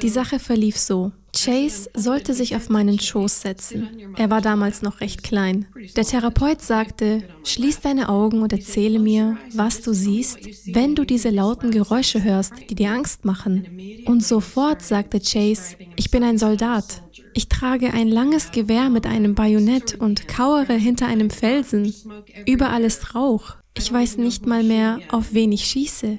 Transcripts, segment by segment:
Die Sache verlief so. Chase sollte sich auf meinen Schoß setzen. Er war damals noch recht klein. Der Therapeut sagte, schließ deine Augen und erzähle mir, was du siehst, wenn du diese lauten Geräusche hörst, die dir Angst machen. Und sofort sagte Chase, ich bin ein Soldat. Ich trage ein langes Gewehr mit einem Bajonett und kauere hinter einem Felsen. Überall ist Rauch. Ich weiß nicht mal mehr, auf wen ich schieße.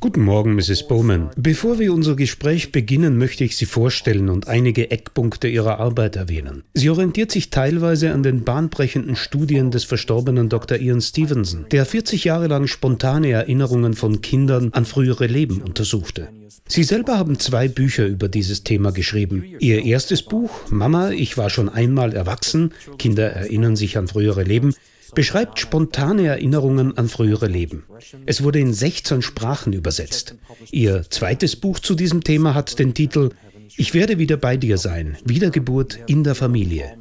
Guten Morgen, Mrs. Bowman. Bevor wir unser Gespräch beginnen, möchte ich Sie vorstellen und einige Eckpunkte Ihrer Arbeit erwähnen. Sie orientiert sich teilweise an den bahnbrechenden Studien des verstorbenen Dr. Ian Stevenson, der 40 Jahre lang spontane Erinnerungen von Kindern an frühere Leben untersuchte. Sie selber haben zwei Bücher über dieses Thema geschrieben. Ihr erstes Buch, Mama, ich war schon einmal erwachsen, Kinder erinnern sich an frühere Leben, beschreibt spontane Erinnerungen an frühere Leben. Es wurde in 16 Sprachen übersetzt. Ihr zweites Buch zu diesem Thema hat den Titel Ich werde wieder bei dir sein, Wiedergeburt in der Familie.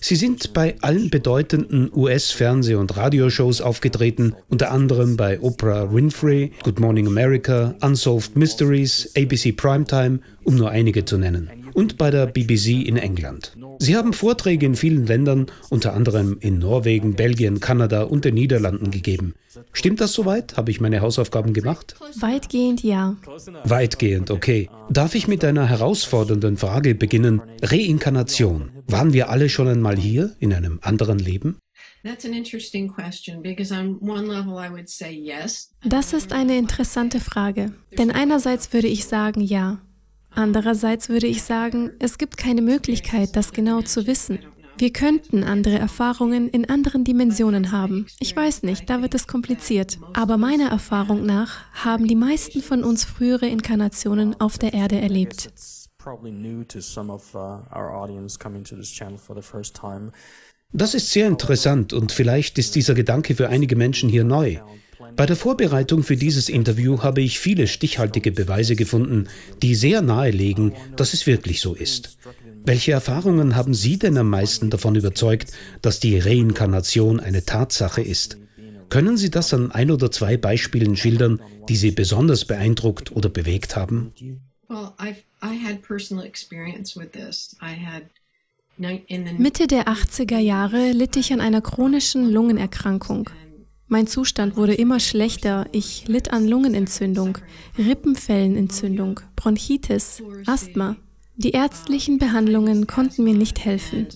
Sie sind bei allen bedeutenden US-Fernseh- und Radioshows aufgetreten, unter anderem bei Oprah Winfrey, Good Morning America, Unsolved Mysteries, ABC Primetime, um nur einige zu nennen, und bei der BBC in England. Sie haben Vorträge in vielen Ländern, unter anderem in Norwegen, Belgien, Kanada und den Niederlanden gegeben. Stimmt das soweit? Habe ich meine Hausaufgaben gemacht? Weitgehend ja. Weitgehend, okay. Darf ich mit einer herausfordernden Frage beginnen? Reinkarnation. Waren wir alle schon einmal hier, in einem anderen Leben? Das ist eine interessante Frage. Denn einerseits würde ich sagen, ja. Andererseits würde ich sagen, es gibt keine Möglichkeit, das genau zu wissen. Wir könnten andere Erfahrungen in anderen Dimensionen haben. Ich weiß nicht, da wird es kompliziert. Aber meiner Erfahrung nach haben die meisten von uns frühere Inkarnationen auf der Erde erlebt. Das ist sehr interessant und vielleicht ist dieser Gedanke für einige Menschen hier neu. Bei der Vorbereitung für dieses Interview habe ich viele stichhaltige Beweise gefunden, die sehr nahelegen, dass es wirklich so ist. Welche Erfahrungen haben Sie denn am meisten davon überzeugt, dass die Reinkarnation eine Tatsache ist? Können Sie das an ein oder zwei Beispielen schildern, die Sie besonders beeindruckt oder bewegt haben? Mitte der 80er Jahre litt ich an einer chronischen Lungenerkrankung. Mein Zustand wurde immer schlechter. Ich litt an Lungenentzündung, Rippenfellenentzündung, Bronchitis, Asthma. Die ärztlichen Behandlungen konnten mir nicht helfen.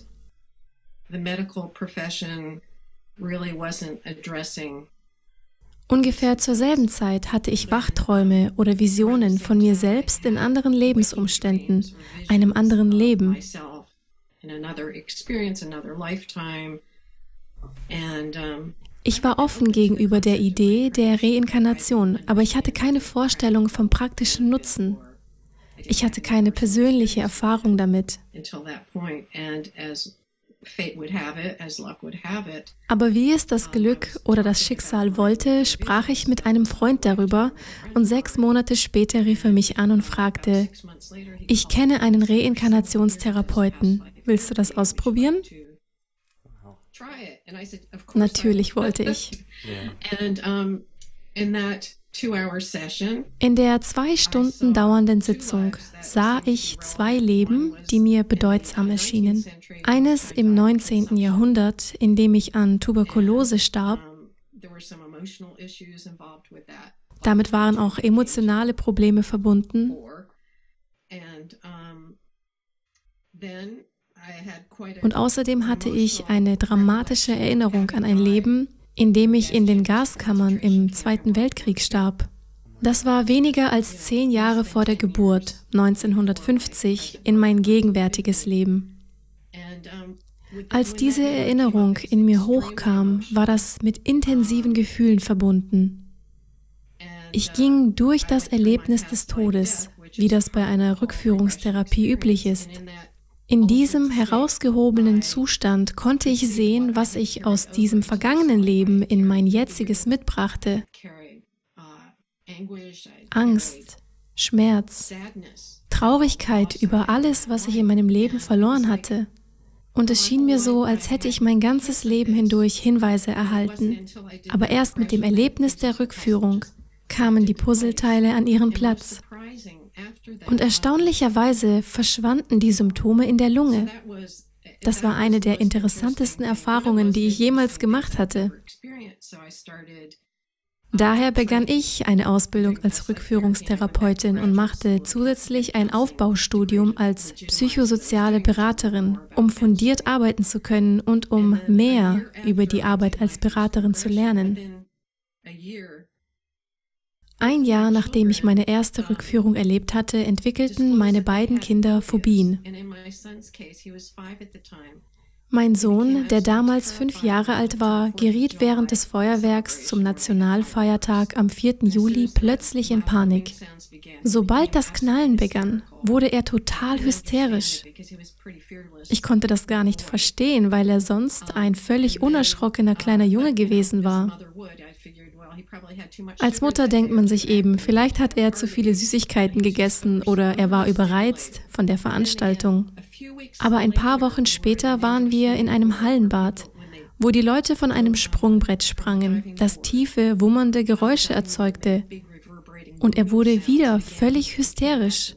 Ungefähr zur selben Zeit hatte ich Wachträume oder Visionen von mir selbst in anderen Lebensumständen, einem anderen Leben. Ich war offen gegenüber der Idee der Reinkarnation, aber ich hatte keine Vorstellung vom praktischen Nutzen. Ich hatte keine persönliche Erfahrung damit. Aber wie es das Glück oder das Schicksal wollte, sprach ich mit einem Freund darüber und sechs Monate später rief er mich an und fragte, ich kenne einen Reinkarnationstherapeuten, willst du das ausprobieren? Natürlich wollte ich. In der zwei Stunden dauernden Sitzung sah ich zwei Leben, die mir bedeutsam erschienen. Eines im 19. Jahrhundert, in dem ich an Tuberkulose starb. Damit waren auch emotionale Probleme verbunden. Und außerdem hatte ich eine dramatische Erinnerung an ein Leben, in dem ich in den Gaskammern im Zweiten Weltkrieg starb. Das war weniger als zehn Jahre vor der Geburt, 1950, in mein gegenwärtiges Leben. Als diese Erinnerung in mir hochkam, war das mit intensiven Gefühlen verbunden. Ich ging durch das Erlebnis des Todes, wie das bei einer Rückführungstherapie üblich ist. In diesem herausgehobenen Zustand konnte ich sehen, was ich aus diesem vergangenen Leben in mein jetziges mitbrachte. Angst, Schmerz, Traurigkeit über alles, was ich in meinem Leben verloren hatte. Und es schien mir so, als hätte ich mein ganzes Leben hindurch Hinweise erhalten. Aber erst mit dem Erlebnis der Rückführung kamen die Puzzleteile an ihren Platz. Und erstaunlicherweise verschwanden die Symptome in der Lunge. Das war eine der interessantesten Erfahrungen, die ich jemals gemacht hatte. Daher begann ich eine Ausbildung als Rückführungstherapeutin und machte zusätzlich ein Aufbaustudium als psychosoziale Beraterin, um fundiert arbeiten zu können und um mehr über die Arbeit als Beraterin zu lernen. Ein Jahr nachdem ich meine erste Rückführung erlebt hatte, entwickelten meine beiden Kinder Phobien. Mein Sohn, der damals fünf Jahre alt war, geriet während des Feuerwerks zum Nationalfeiertag am 4. Juli plötzlich in Panik. Sobald das Knallen begann, wurde er total hysterisch. Ich konnte das gar nicht verstehen, weil er sonst ein völlig unerschrockener kleiner Junge gewesen war. Als Mutter denkt man sich eben, vielleicht hat er zu viele Süßigkeiten gegessen oder er war überreizt von der Veranstaltung. Aber ein paar Wochen später waren wir in einem Hallenbad, wo die Leute von einem Sprungbrett sprangen, das tiefe, wummernde Geräusche erzeugte. Und er wurde wieder völlig hysterisch.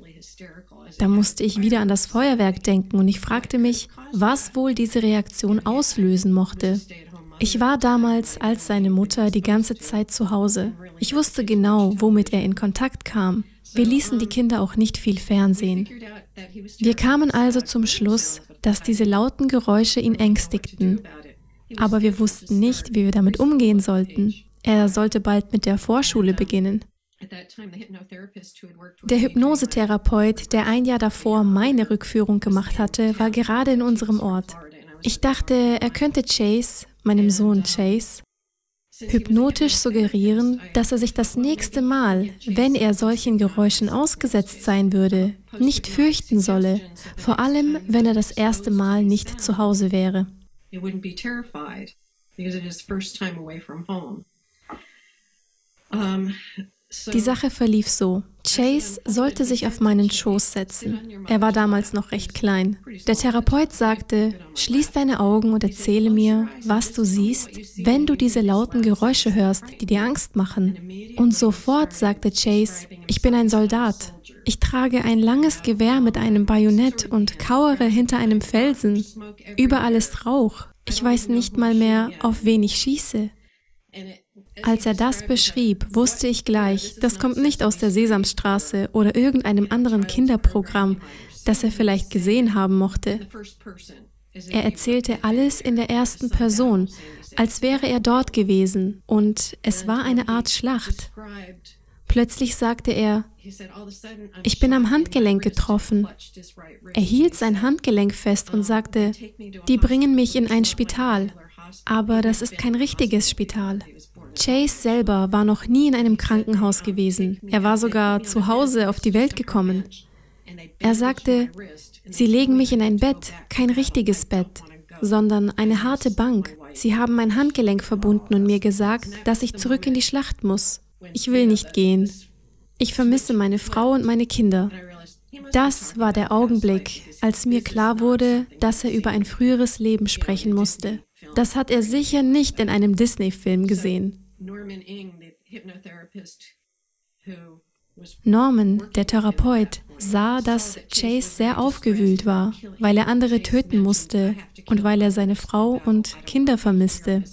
Da musste ich wieder an das Feuerwerk denken und ich fragte mich, was wohl diese Reaktion auslösen mochte. Ich war damals als seine Mutter die ganze Zeit zu Hause. Ich wusste genau, womit er in Kontakt kam. Wir ließen die Kinder auch nicht viel Fernsehen. Wir kamen also zum Schluss, dass diese lauten Geräusche ihn ängstigten. Aber wir wussten nicht, wie wir damit umgehen sollten. Er sollte bald mit der Vorschule beginnen. Der Hypnosetherapeut, der ein Jahr davor meine Rückführung gemacht hatte, war gerade in unserem Ort. Ich dachte, er könnte Chase, meinem Sohn Chase, hypnotisch suggerieren, dass er sich das nächste Mal, wenn er solchen Geräuschen ausgesetzt sein würde, nicht fürchten solle, vor allem wenn er das erste Mal nicht zu Hause wäre. Um, die Sache verlief so. Chase sollte sich auf meinen Schoß setzen. Er war damals noch recht klein. Der Therapeut sagte, schließ deine Augen und erzähle mir, was du siehst, wenn du diese lauten Geräusche hörst, die dir Angst machen. Und sofort sagte Chase, ich bin ein Soldat. Ich trage ein langes Gewehr mit einem Bajonett und kauere hinter einem Felsen. Überall ist Rauch. Ich weiß nicht mal mehr, auf wen ich schieße. Als er das beschrieb, wusste ich gleich, das kommt nicht aus der Sesamstraße oder irgendeinem anderen Kinderprogramm, das er vielleicht gesehen haben mochte. Er erzählte alles in der ersten Person, als wäre er dort gewesen, und es war eine Art Schlacht. Plötzlich sagte er, ich bin am Handgelenk getroffen. Er hielt sein Handgelenk fest und sagte, die bringen mich in ein Spital, aber das ist kein richtiges Spital. Chase selber war noch nie in einem Krankenhaus gewesen. Er war sogar zu Hause auf die Welt gekommen. Er sagte, Sie legen mich in ein Bett, kein richtiges Bett, sondern eine harte Bank. Sie haben mein Handgelenk verbunden und mir gesagt, dass ich zurück in die Schlacht muss. Ich will nicht gehen. Ich vermisse meine Frau und meine Kinder. Das war der Augenblick, als mir klar wurde, dass er über ein früheres Leben sprechen musste. Das hat er sicher nicht in einem Disney-Film gesehen. Norman, der Therapeut, sah, dass Chase sehr aufgewühlt war, weil er andere töten musste und weil er seine Frau und Kinder vermisste.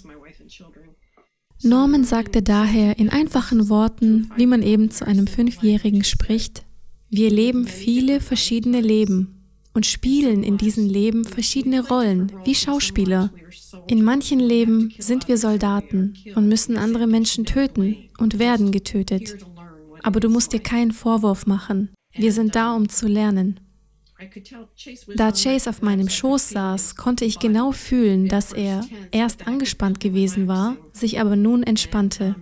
Norman sagte daher in einfachen Worten, wie man eben zu einem Fünfjährigen spricht, wir leben viele verschiedene Leben und spielen in diesen Leben verschiedene Rollen, wie Schauspieler. In manchen Leben sind wir Soldaten und müssen andere Menschen töten und werden getötet. Aber du musst dir keinen Vorwurf machen. Wir sind da, um zu lernen. Da Chase auf meinem Schoß saß, konnte ich genau fühlen, dass er erst angespannt gewesen war, sich aber nun entspannte.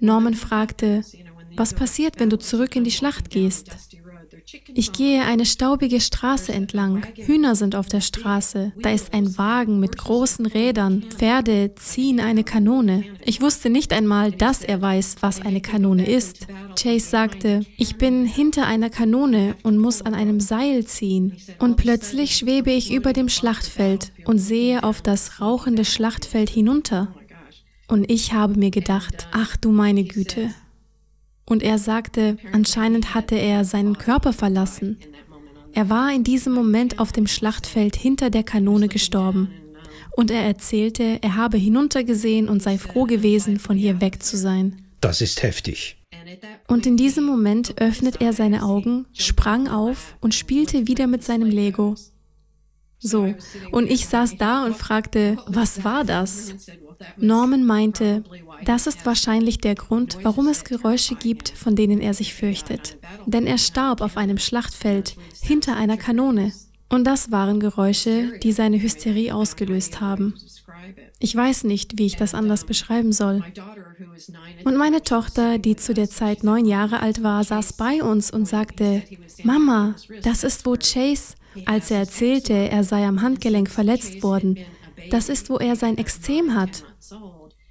Norman fragte, was passiert, wenn du zurück in die Schlacht gehst? Ich gehe eine staubige Straße entlang. Hühner sind auf der Straße. Da ist ein Wagen mit großen Rädern. Pferde ziehen eine Kanone. Ich wusste nicht einmal, dass er weiß, was eine Kanone ist. Chase sagte, ich bin hinter einer Kanone und muss an einem Seil ziehen. Und plötzlich schwebe ich über dem Schlachtfeld und sehe auf das rauchende Schlachtfeld hinunter. Und ich habe mir gedacht, ach du meine Güte, und er sagte, anscheinend hatte er seinen Körper verlassen. Er war in diesem Moment auf dem Schlachtfeld hinter der Kanone gestorben. Und er erzählte, er habe hinuntergesehen und sei froh gewesen, von hier weg zu sein. Das ist heftig. Und in diesem Moment öffnet er seine Augen, sprang auf und spielte wieder mit seinem Lego. So, und ich saß da und fragte, was war das? Norman meinte, das ist wahrscheinlich der Grund, warum es Geräusche gibt, von denen er sich fürchtet. Denn er starb auf einem Schlachtfeld hinter einer Kanone. Und das waren Geräusche, die seine Hysterie ausgelöst haben. Ich weiß nicht, wie ich das anders beschreiben soll. Und meine Tochter, die zu der Zeit neun Jahre alt war, saß bei uns und sagte, Mama, das ist wo Chase, als er erzählte, er sei am Handgelenk verletzt worden, das ist, wo er sein Extrem hat.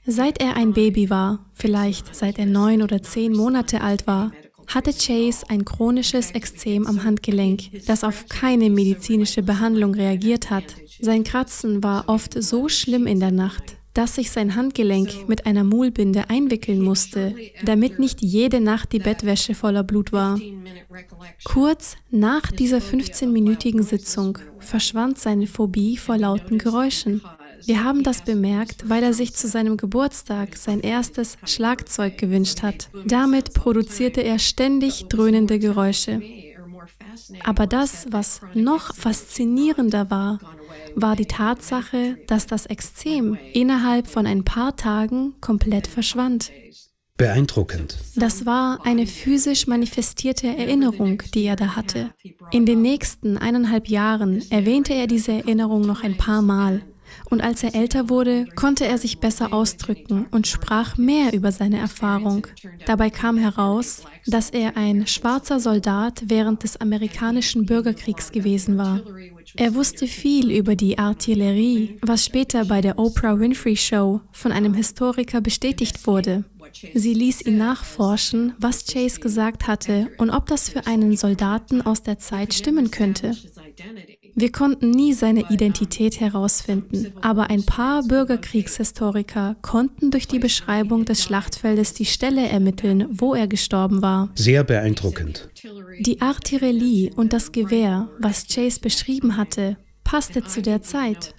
Seit er ein Baby war, vielleicht seit er neun oder zehn Monate alt war, hatte Chase ein chronisches Extrem am Handgelenk, das auf keine medizinische Behandlung reagiert hat. Sein Kratzen war oft so schlimm in der Nacht, dass sich sein Handgelenk mit einer Mullbinde einwickeln musste, damit nicht jede Nacht die Bettwäsche voller Blut war. Kurz nach dieser 15-minütigen Sitzung verschwand seine Phobie vor lauten Geräuschen. Wir haben das bemerkt, weil er sich zu seinem Geburtstag sein erstes Schlagzeug gewünscht hat. Damit produzierte er ständig dröhnende Geräusche. Aber das, was noch faszinierender war, war die Tatsache, dass das Extrem innerhalb von ein paar Tagen komplett verschwand. Beeindruckend. Das war eine physisch manifestierte Erinnerung, die er da hatte. In den nächsten eineinhalb Jahren erwähnte er diese Erinnerung noch ein paar Mal. Und als er älter wurde, konnte er sich besser ausdrücken und sprach mehr über seine Erfahrung. Dabei kam heraus, dass er ein schwarzer Soldat während des amerikanischen Bürgerkriegs gewesen war. Er wusste viel über die Artillerie, was später bei der Oprah Winfrey Show von einem Historiker bestätigt wurde. Sie ließ ihn nachforschen, was Chase gesagt hatte und ob das für einen Soldaten aus der Zeit stimmen könnte. Wir konnten nie seine Identität herausfinden, aber ein paar Bürgerkriegshistoriker konnten durch die Beschreibung des Schlachtfeldes die Stelle ermitteln, wo er gestorben war. Sehr beeindruckend. Die Artillerie und das Gewehr, was Chase beschrieben hatte, passte zu der Zeit.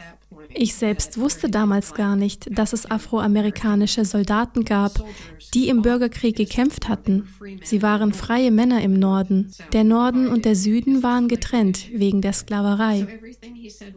Ich selbst wusste damals gar nicht, dass es afroamerikanische Soldaten gab, die im Bürgerkrieg gekämpft hatten. Sie waren freie Männer im Norden. Der Norden und der Süden waren getrennt wegen der Sklaverei.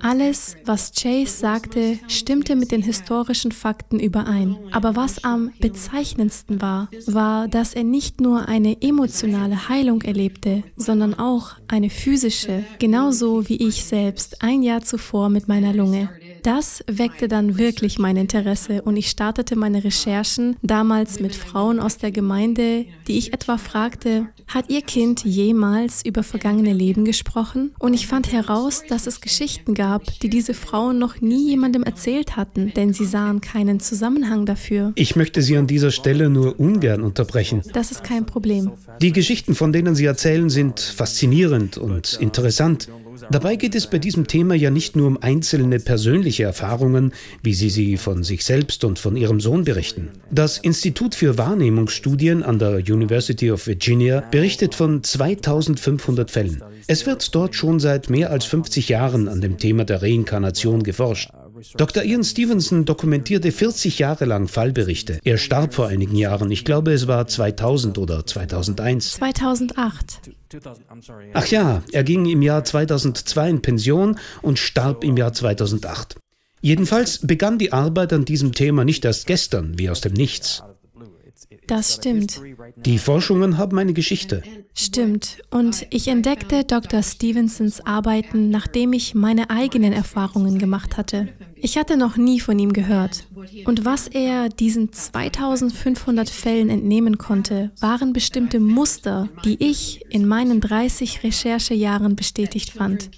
Alles, was Chase sagte, stimmte mit den historischen Fakten überein. Aber was am bezeichnendsten war, war, dass er nicht nur eine emotionale Heilung erlebte, sondern auch eine physische, genauso wie ich selbst ein Jahr zuvor mit meiner Lunge. Das weckte dann wirklich mein Interesse und ich startete meine Recherchen damals mit Frauen aus der Gemeinde, die ich etwa fragte, hat Ihr Kind jemals über vergangene Leben gesprochen? Und ich fand heraus, dass es Geschichten gab, die diese Frauen noch nie jemandem erzählt hatten, denn sie sahen keinen Zusammenhang dafür. Ich möchte Sie an dieser Stelle nur ungern unterbrechen. Das ist kein Problem. Die Geschichten, von denen Sie erzählen, sind faszinierend und interessant. Dabei geht es bei diesem Thema ja nicht nur um einzelne persönliche Erfahrungen, wie Sie sie von sich selbst und von Ihrem Sohn berichten. Das Institut für Wahrnehmungsstudien an der University of Virginia berichtet von 2500 Fällen. Es wird dort schon seit mehr als 50 Jahren an dem Thema der Reinkarnation geforscht. Dr. Ian Stevenson dokumentierte 40 Jahre lang Fallberichte. Er starb vor einigen Jahren, ich glaube es war 2000 oder 2001. 2008. Ach ja, er ging im Jahr 2002 in Pension und starb im Jahr 2008. Jedenfalls begann die Arbeit an diesem Thema nicht erst gestern, wie aus dem Nichts. Das stimmt. Die Forschungen haben eine Geschichte. Stimmt. Und ich entdeckte Dr. Stevensons Arbeiten, nachdem ich meine eigenen Erfahrungen gemacht hatte. Ich hatte noch nie von ihm gehört. Und was er diesen 2500 Fällen entnehmen konnte, waren bestimmte Muster, die ich in meinen 30 Recherchejahren bestätigt fand.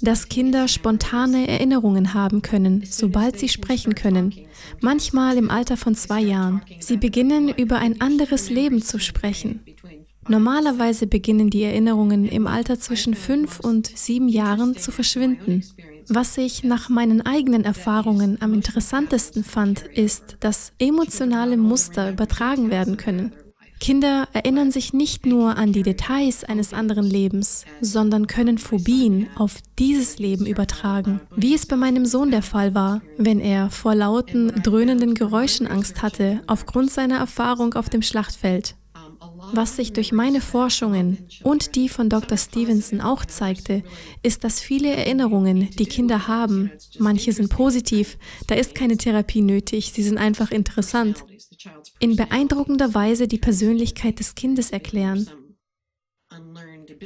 Dass Kinder spontane Erinnerungen haben können, sobald sie sprechen können, manchmal im Alter von zwei Jahren. Sie beginnen über ein anderes Leben zu sprechen. Normalerweise beginnen die Erinnerungen im Alter zwischen fünf und sieben Jahren zu verschwinden. Was ich nach meinen eigenen Erfahrungen am interessantesten fand, ist, dass emotionale Muster übertragen werden können. Kinder erinnern sich nicht nur an die Details eines anderen Lebens, sondern können Phobien auf dieses Leben übertragen, wie es bei meinem Sohn der Fall war, wenn er vor lauten, dröhnenden Geräuschen Angst hatte, aufgrund seiner Erfahrung auf dem Schlachtfeld. Was sich durch meine Forschungen und die von Dr. Stevenson auch zeigte, ist, dass viele Erinnerungen, die Kinder haben, manche sind positiv, da ist keine Therapie nötig, sie sind einfach interessant, in beeindruckender Weise die Persönlichkeit des Kindes erklären.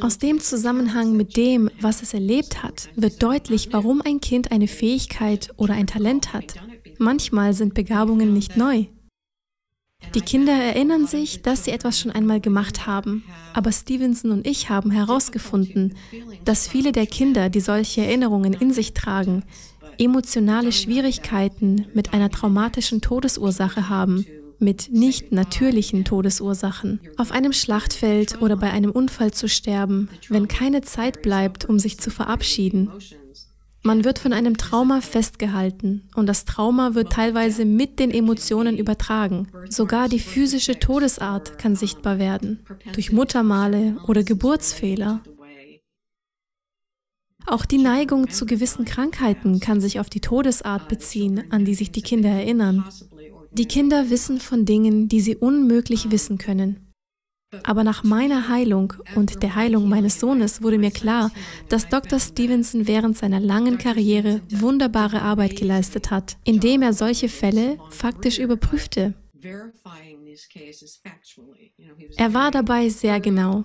Aus dem Zusammenhang mit dem, was es erlebt hat, wird deutlich, warum ein Kind eine Fähigkeit oder ein Talent hat. Manchmal sind Begabungen nicht neu. Die Kinder erinnern sich, dass sie etwas schon einmal gemacht haben, aber Stevenson und ich haben herausgefunden, dass viele der Kinder, die solche Erinnerungen in sich tragen, emotionale Schwierigkeiten mit einer traumatischen Todesursache haben, mit nicht natürlichen Todesursachen. Auf einem Schlachtfeld oder bei einem Unfall zu sterben, wenn keine Zeit bleibt, um sich zu verabschieden, man wird von einem Trauma festgehalten und das Trauma wird teilweise mit den Emotionen übertragen. Sogar die physische Todesart kann sichtbar werden, durch Muttermale oder Geburtsfehler. Auch die Neigung zu gewissen Krankheiten kann sich auf die Todesart beziehen, an die sich die Kinder erinnern. Die Kinder wissen von Dingen, die sie unmöglich wissen können. Aber nach meiner Heilung und der Heilung meines Sohnes wurde mir klar, dass Dr. Stevenson während seiner langen Karriere wunderbare Arbeit geleistet hat, indem er solche Fälle faktisch überprüfte. Er war dabei sehr genau.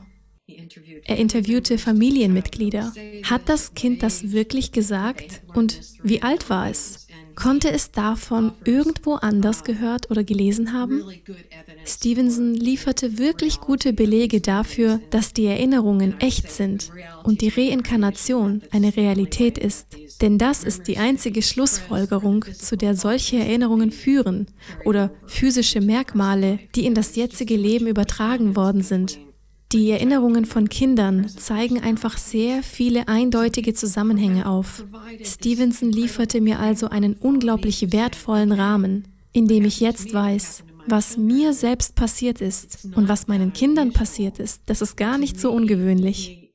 Er interviewte Familienmitglieder. Hat das Kind das wirklich gesagt? Und wie alt war es? Konnte es davon irgendwo anders gehört oder gelesen haben? Stevenson lieferte wirklich gute Belege dafür, dass die Erinnerungen echt sind und die Reinkarnation eine Realität ist. Denn das ist die einzige Schlussfolgerung, zu der solche Erinnerungen führen oder physische Merkmale, die in das jetzige Leben übertragen worden sind. Die Erinnerungen von Kindern zeigen einfach sehr viele eindeutige Zusammenhänge auf. Stevenson lieferte mir also einen unglaublich wertvollen Rahmen, in dem ich jetzt weiß, was mir selbst passiert ist und was meinen Kindern passiert ist. Das ist gar nicht so ungewöhnlich.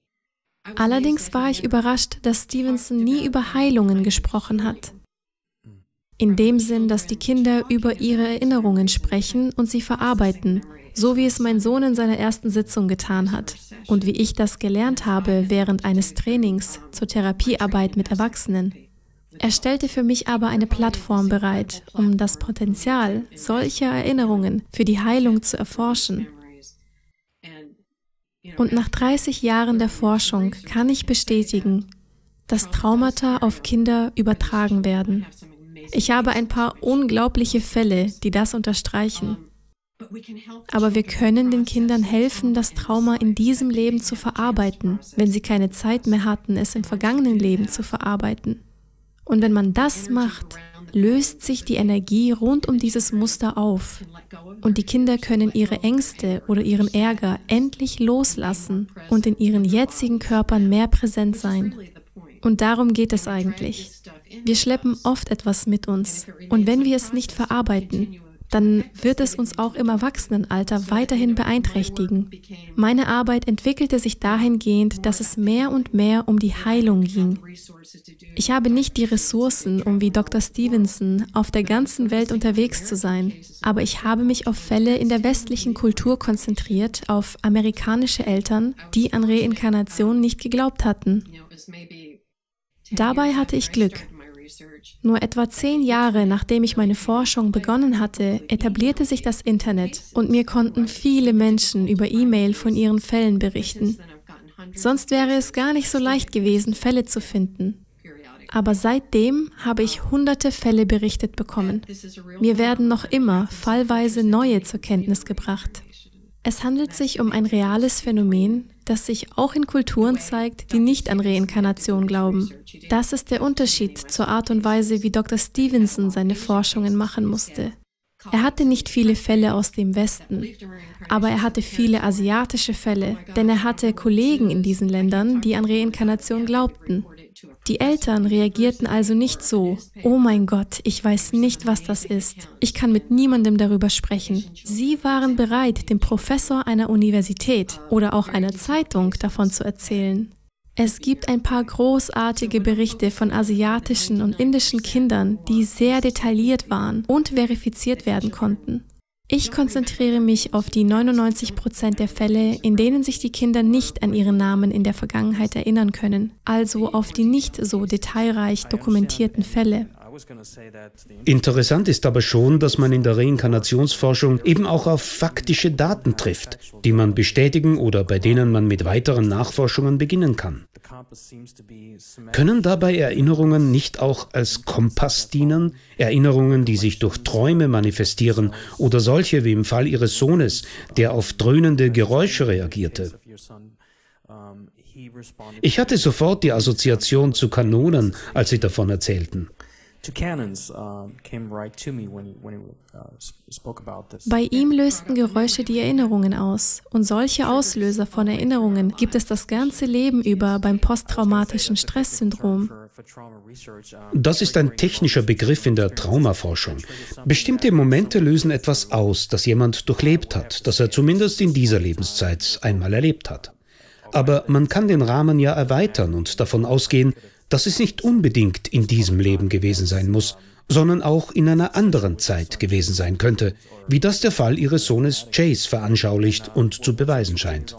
Allerdings war ich überrascht, dass Stevenson nie über Heilungen gesprochen hat. In dem Sinn, dass die Kinder über ihre Erinnerungen sprechen und sie verarbeiten so wie es mein Sohn in seiner ersten Sitzung getan hat und wie ich das gelernt habe während eines Trainings zur Therapiearbeit mit Erwachsenen. Er stellte für mich aber eine Plattform bereit, um das Potenzial solcher Erinnerungen für die Heilung zu erforschen. Und nach 30 Jahren der Forschung kann ich bestätigen, dass Traumata auf Kinder übertragen werden. Ich habe ein paar unglaubliche Fälle, die das unterstreichen. Aber wir können den Kindern helfen, das Trauma in diesem Leben zu verarbeiten, wenn sie keine Zeit mehr hatten, es im vergangenen Leben zu verarbeiten. Und wenn man das macht, löst sich die Energie rund um dieses Muster auf. Und die Kinder können ihre Ängste oder ihren Ärger endlich loslassen und in ihren jetzigen Körpern mehr präsent sein. Und darum geht es eigentlich. Wir schleppen oft etwas mit uns. Und wenn wir es nicht verarbeiten, dann wird es uns auch im Erwachsenenalter weiterhin beeinträchtigen. Meine Arbeit entwickelte sich dahingehend, dass es mehr und mehr um die Heilung ging. Ich habe nicht die Ressourcen, um wie Dr. Stevenson auf der ganzen Welt unterwegs zu sein, aber ich habe mich auf Fälle in der westlichen Kultur konzentriert, auf amerikanische Eltern, die an Reinkarnation nicht geglaubt hatten. Dabei hatte ich Glück. Nur etwa zehn Jahre nachdem ich meine Forschung begonnen hatte, etablierte sich das Internet und mir konnten viele Menschen über E-Mail von ihren Fällen berichten. Sonst wäre es gar nicht so leicht gewesen, Fälle zu finden. Aber seitdem habe ich hunderte Fälle berichtet bekommen. Mir werden noch immer fallweise neue zur Kenntnis gebracht. Es handelt sich um ein reales Phänomen, das sich auch in Kulturen zeigt, die nicht an Reinkarnation glauben. Das ist der Unterschied zur Art und Weise, wie Dr. Stevenson seine Forschungen machen musste. Er hatte nicht viele Fälle aus dem Westen, aber er hatte viele asiatische Fälle, denn er hatte Kollegen in diesen Ländern, die an Reinkarnation glaubten. Die Eltern reagierten also nicht so, oh mein Gott, ich weiß nicht, was das ist. Ich kann mit niemandem darüber sprechen. Sie waren bereit, dem Professor einer Universität oder auch einer Zeitung davon zu erzählen. Es gibt ein paar großartige Berichte von asiatischen und indischen Kindern, die sehr detailliert waren und verifiziert werden konnten. Ich konzentriere mich auf die 99 Prozent der Fälle, in denen sich die Kinder nicht an ihren Namen in der Vergangenheit erinnern können, also auf die nicht so detailreich dokumentierten Fälle. Interessant ist aber schon, dass man in der Reinkarnationsforschung eben auch auf faktische Daten trifft, die man bestätigen oder bei denen man mit weiteren Nachforschungen beginnen kann. Können dabei Erinnerungen nicht auch als Kompass dienen? Erinnerungen, die sich durch Träume manifestieren oder solche wie im Fall Ihres Sohnes, der auf dröhnende Geräusche reagierte? Ich hatte sofort die Assoziation zu Kanonen, als Sie davon erzählten. Bei ihm lösten Geräusche die Erinnerungen aus. Und solche Auslöser von Erinnerungen gibt es das ganze Leben über beim posttraumatischen Stresssyndrom. Das ist ein technischer Begriff in der Traumaforschung. Bestimmte Momente lösen etwas aus, das jemand durchlebt hat, das er zumindest in dieser Lebenszeit einmal erlebt hat. Aber man kann den Rahmen ja erweitern und davon ausgehen, dass es nicht unbedingt in diesem Leben gewesen sein muss, sondern auch in einer anderen Zeit gewesen sein könnte, wie das der Fall ihres Sohnes Chase veranschaulicht und zu beweisen scheint.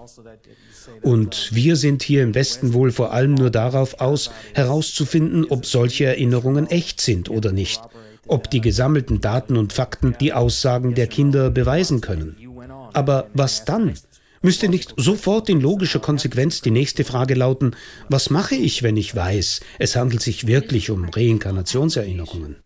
Und wir sind hier im Westen wohl vor allem nur darauf aus, herauszufinden, ob solche Erinnerungen echt sind oder nicht, ob die gesammelten Daten und Fakten die Aussagen der Kinder beweisen können. Aber was dann? Müsste nicht sofort in logischer Konsequenz die nächste Frage lauten, was mache ich, wenn ich weiß, es handelt sich wirklich um Reinkarnationserinnerungen?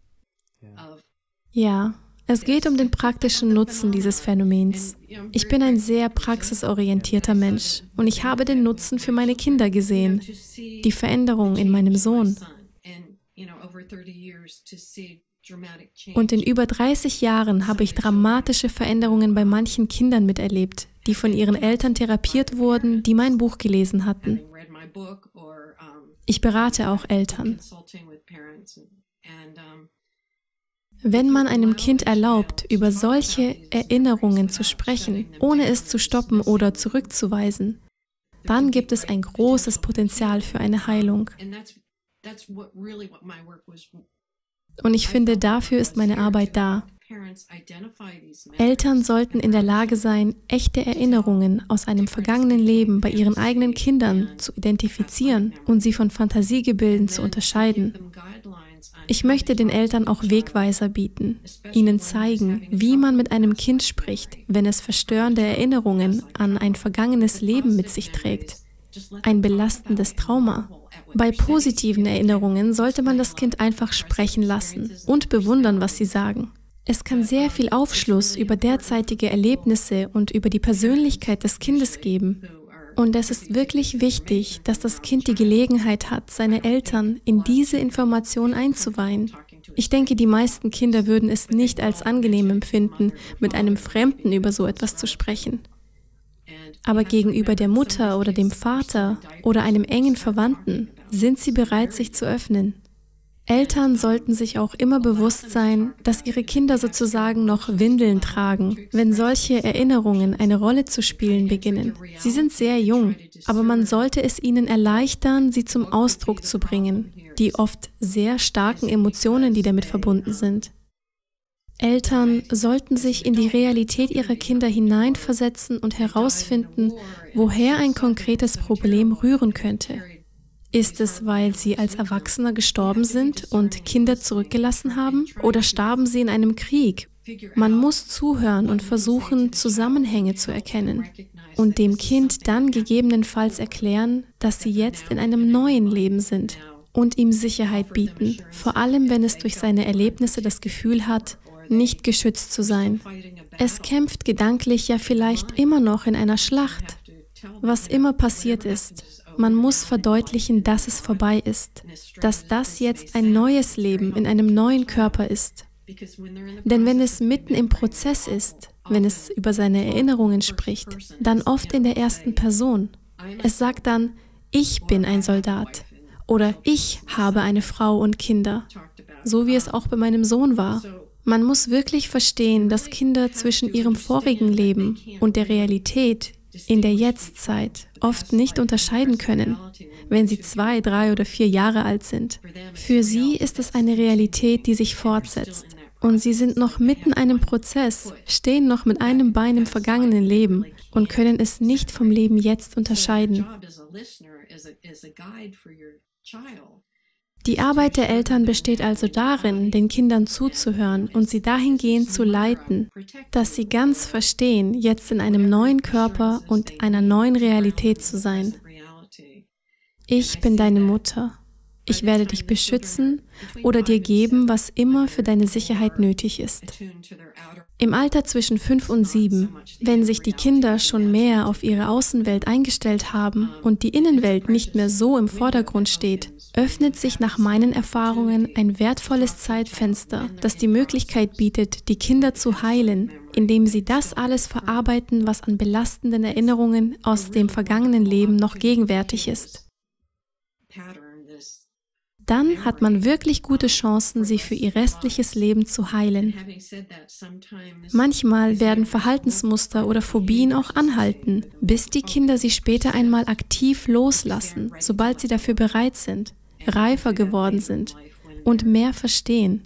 Ja, es geht um den praktischen Nutzen dieses Phänomens. Ich bin ein sehr praxisorientierter Mensch und ich habe den Nutzen für meine Kinder gesehen, die Veränderung in meinem Sohn. Und in über 30 Jahren habe ich dramatische Veränderungen bei manchen Kindern miterlebt, die von ihren Eltern therapiert wurden, die mein Buch gelesen hatten. Ich berate auch Eltern. Wenn man einem Kind erlaubt, über solche Erinnerungen zu sprechen, ohne es zu stoppen oder zurückzuweisen, dann gibt es ein großes Potenzial für eine Heilung. Und ich finde, dafür ist meine Arbeit da. Eltern sollten in der Lage sein, echte Erinnerungen aus einem vergangenen Leben bei ihren eigenen Kindern zu identifizieren und sie von Fantasiegebilden zu unterscheiden. Ich möchte den Eltern auch Wegweiser bieten, ihnen zeigen, wie man mit einem Kind spricht, wenn es verstörende Erinnerungen an ein vergangenes Leben mit sich trägt, ein belastendes Trauma. Bei positiven Erinnerungen sollte man das Kind einfach sprechen lassen und bewundern, was sie sagen. Es kann sehr viel Aufschluss über derzeitige Erlebnisse und über die Persönlichkeit des Kindes geben. Und es ist wirklich wichtig, dass das Kind die Gelegenheit hat, seine Eltern in diese Information einzuweihen. Ich denke, die meisten Kinder würden es nicht als angenehm empfinden, mit einem Fremden über so etwas zu sprechen. Aber gegenüber der Mutter oder dem Vater oder einem engen Verwandten sind sie bereit, sich zu öffnen. Eltern sollten sich auch immer bewusst sein, dass ihre Kinder sozusagen noch Windeln tragen, wenn solche Erinnerungen eine Rolle zu spielen beginnen. Sie sind sehr jung, aber man sollte es ihnen erleichtern, sie zum Ausdruck zu bringen, die oft sehr starken Emotionen, die damit verbunden sind. Eltern sollten sich in die Realität ihrer Kinder hineinversetzen und herausfinden, woher ein konkretes Problem rühren könnte. Ist es, weil sie als Erwachsener gestorben sind und Kinder zurückgelassen haben? Oder starben sie in einem Krieg? Man muss zuhören und versuchen, Zusammenhänge zu erkennen und dem Kind dann gegebenenfalls erklären, dass sie jetzt in einem neuen Leben sind und ihm Sicherheit bieten, vor allem wenn es durch seine Erlebnisse das Gefühl hat, nicht geschützt zu sein. Es kämpft gedanklich ja vielleicht immer noch in einer Schlacht. Was immer passiert ist, man muss verdeutlichen, dass es vorbei ist, dass das jetzt ein neues Leben in einem neuen Körper ist. Denn wenn es mitten im Prozess ist, wenn es über seine Erinnerungen spricht, dann oft in der ersten Person. Es sagt dann, ich bin ein Soldat oder ich habe eine Frau und Kinder, so wie es auch bei meinem Sohn war. Man muss wirklich verstehen, dass Kinder zwischen ihrem vorigen Leben und der Realität in der Jetztzeit oft nicht unterscheiden können, wenn sie zwei, drei oder vier Jahre alt sind. Für sie ist es eine Realität, die sich fortsetzt. Und sie sind noch mitten in einem Prozess, stehen noch mit einem Bein im vergangenen Leben und können es nicht vom Leben jetzt unterscheiden. Die Arbeit der Eltern besteht also darin, den Kindern zuzuhören und sie dahingehend zu leiten, dass sie ganz verstehen, jetzt in einem neuen Körper und einer neuen Realität zu sein. Ich bin deine Mutter. Ich werde dich beschützen oder dir geben, was immer für deine Sicherheit nötig ist. Im Alter zwischen fünf und sieben, wenn sich die Kinder schon mehr auf ihre Außenwelt eingestellt haben und die Innenwelt nicht mehr so im Vordergrund steht, öffnet sich nach meinen Erfahrungen ein wertvolles Zeitfenster, das die Möglichkeit bietet, die Kinder zu heilen, indem sie das alles verarbeiten, was an belastenden Erinnerungen aus dem vergangenen Leben noch gegenwärtig ist dann hat man wirklich gute Chancen, sie für ihr restliches Leben zu heilen. Manchmal werden Verhaltensmuster oder Phobien auch anhalten, bis die Kinder sie später einmal aktiv loslassen, sobald sie dafür bereit sind, reifer geworden sind und mehr verstehen.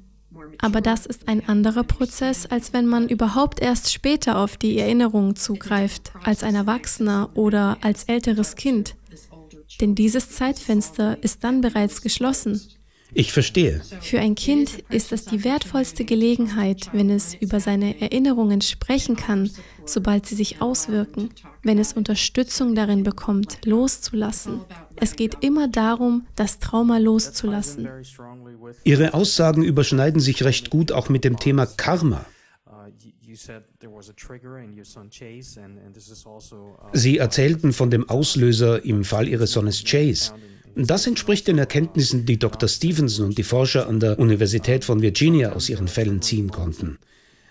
Aber das ist ein anderer Prozess, als wenn man überhaupt erst später auf die Erinnerungen zugreift, als ein Erwachsener oder als älteres Kind denn dieses Zeitfenster ist dann bereits geschlossen. Ich verstehe. Für ein Kind ist das die wertvollste Gelegenheit, wenn es über seine Erinnerungen sprechen kann, sobald sie sich auswirken, wenn es Unterstützung darin bekommt, loszulassen. Es geht immer darum, das Trauma loszulassen. Ihre Aussagen überschneiden sich recht gut auch mit dem Thema Karma. Sie erzählten von dem Auslöser im Fall ihres Sohnes Chase. Das entspricht den Erkenntnissen, die Dr. Stevenson und die Forscher an der Universität von Virginia aus ihren Fällen ziehen konnten.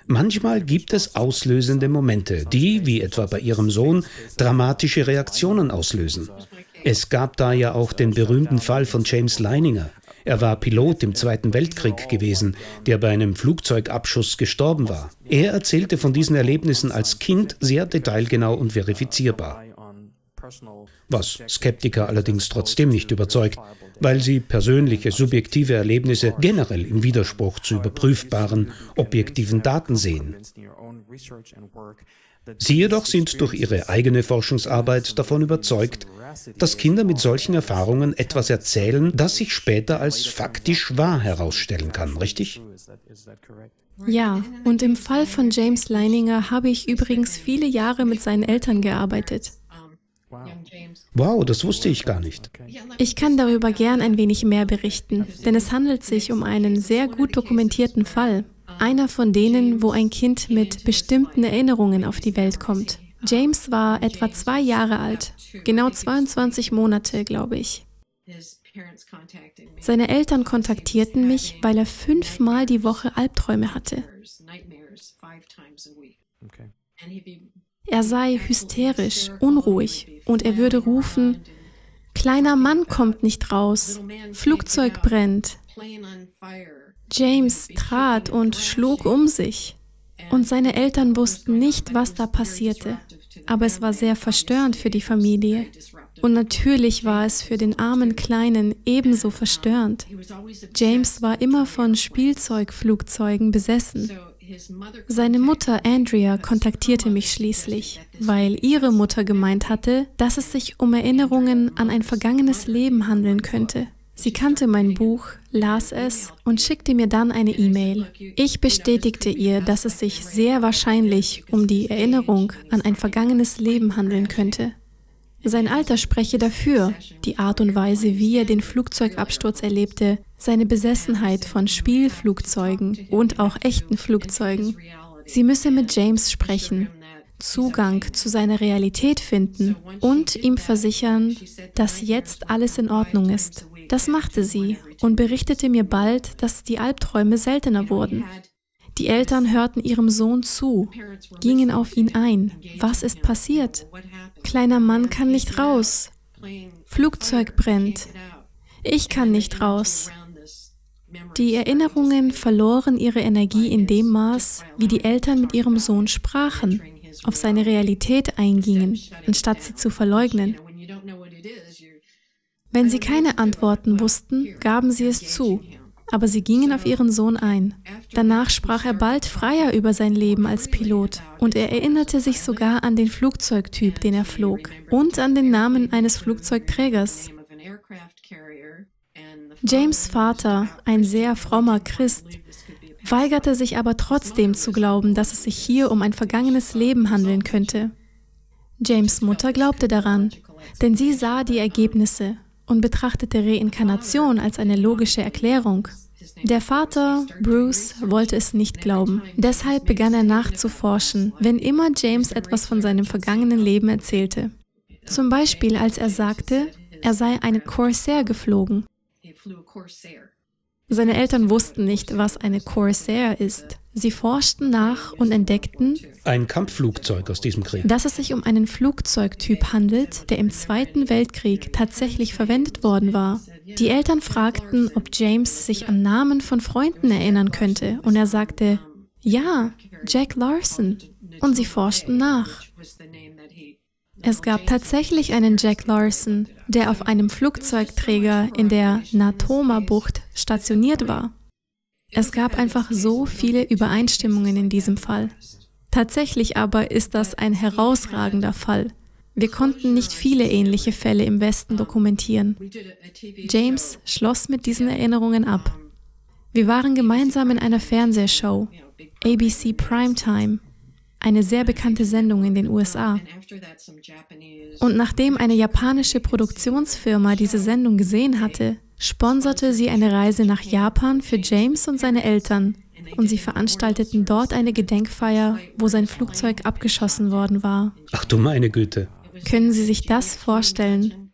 Manchmal gibt es auslösende Momente, die, wie etwa bei ihrem Sohn, dramatische Reaktionen auslösen. Es gab da ja auch den berühmten Fall von James Leininger. Er war Pilot im Zweiten Weltkrieg gewesen, der bei einem Flugzeugabschuss gestorben war. Er erzählte von diesen Erlebnissen als Kind sehr detailgenau und verifizierbar. Was Skeptiker allerdings trotzdem nicht überzeugt, weil sie persönliche, subjektive Erlebnisse generell im Widerspruch zu überprüfbaren, objektiven Daten sehen. Sie jedoch sind durch ihre eigene Forschungsarbeit davon überzeugt, dass Kinder mit solchen Erfahrungen etwas erzählen, das sich später als faktisch wahr herausstellen kann, richtig? Ja, und im Fall von James Leininger habe ich übrigens viele Jahre mit seinen Eltern gearbeitet. Wow, das wusste ich gar nicht. Ich kann darüber gern ein wenig mehr berichten, denn es handelt sich um einen sehr gut dokumentierten Fall. Einer von denen, wo ein Kind mit bestimmten Erinnerungen auf die Welt kommt. James war etwa zwei Jahre alt, genau 22 Monate, glaube ich. Seine Eltern kontaktierten mich, weil er fünfmal die Woche Albträume hatte. Er sei hysterisch, unruhig und er würde rufen, Kleiner Mann kommt nicht raus, Flugzeug brennt. James trat und schlug um sich. Und seine Eltern wussten nicht, was da passierte. Aber es war sehr verstörend für die Familie. Und natürlich war es für den armen Kleinen ebenso verstörend. James war immer von Spielzeugflugzeugen besessen. Seine Mutter Andrea kontaktierte mich schließlich, weil ihre Mutter gemeint hatte, dass es sich um Erinnerungen an ein vergangenes Leben handeln könnte. Sie kannte mein Buch, las es und schickte mir dann eine E-Mail. Ich bestätigte ihr, dass es sich sehr wahrscheinlich um die Erinnerung an ein vergangenes Leben handeln könnte. Sein Alter spreche dafür, die Art und Weise, wie er den Flugzeugabsturz erlebte, seine Besessenheit von Spielflugzeugen und auch echten Flugzeugen. Sie müsse mit James sprechen, Zugang zu seiner Realität finden und ihm versichern, dass jetzt alles in Ordnung ist. Das machte sie und berichtete mir bald, dass die Albträume seltener wurden. Die Eltern hörten ihrem Sohn zu, gingen auf ihn ein. Was ist passiert? Kleiner Mann kann nicht raus. Flugzeug brennt. Ich kann nicht raus. Die Erinnerungen verloren ihre Energie in dem Maß, wie die Eltern mit ihrem Sohn sprachen, auf seine Realität eingingen, anstatt sie zu verleugnen. Wenn sie keine Antworten wussten, gaben sie es zu, aber sie gingen auf ihren Sohn ein. Danach sprach er bald freier über sein Leben als Pilot und er erinnerte sich sogar an den Flugzeugtyp, den er flog und an den Namen eines Flugzeugträgers. James Vater, ein sehr frommer Christ, weigerte sich aber trotzdem zu glauben, dass es sich hier um ein vergangenes Leben handeln könnte. James Mutter glaubte daran, denn sie sah die Ergebnisse und betrachtete Reinkarnation als eine logische Erklärung. Der Vater, Bruce, wollte es nicht glauben. Deshalb begann er nachzuforschen, wenn immer James etwas von seinem vergangenen Leben erzählte. Zum Beispiel, als er sagte, er sei eine Corsair geflogen. Seine Eltern wussten nicht, was eine Corsair ist. Sie forschten nach und entdeckten, ein Kampfflugzeug aus diesem Krieg, dass es sich um einen Flugzeugtyp handelt, der im Zweiten Weltkrieg tatsächlich verwendet worden war. Die Eltern fragten, ob James sich an Namen von Freunden erinnern könnte, und er sagte, ja, Jack Larson. Und sie forschten nach. Es gab tatsächlich einen Jack Larson, der auf einem Flugzeugträger in der Natoma-Bucht stationiert war. Es gab einfach so viele Übereinstimmungen in diesem Fall. Tatsächlich aber ist das ein herausragender Fall. Wir konnten nicht viele ähnliche Fälle im Westen dokumentieren. James schloss mit diesen Erinnerungen ab. Wir waren gemeinsam in einer Fernsehshow, ABC Primetime, eine sehr bekannte Sendung in den USA. Und nachdem eine japanische Produktionsfirma diese Sendung gesehen hatte, sponserte sie eine Reise nach Japan für James und seine Eltern und sie veranstalteten dort eine Gedenkfeier, wo sein Flugzeug abgeschossen worden war. Ach du meine Güte. Können Sie sich das vorstellen?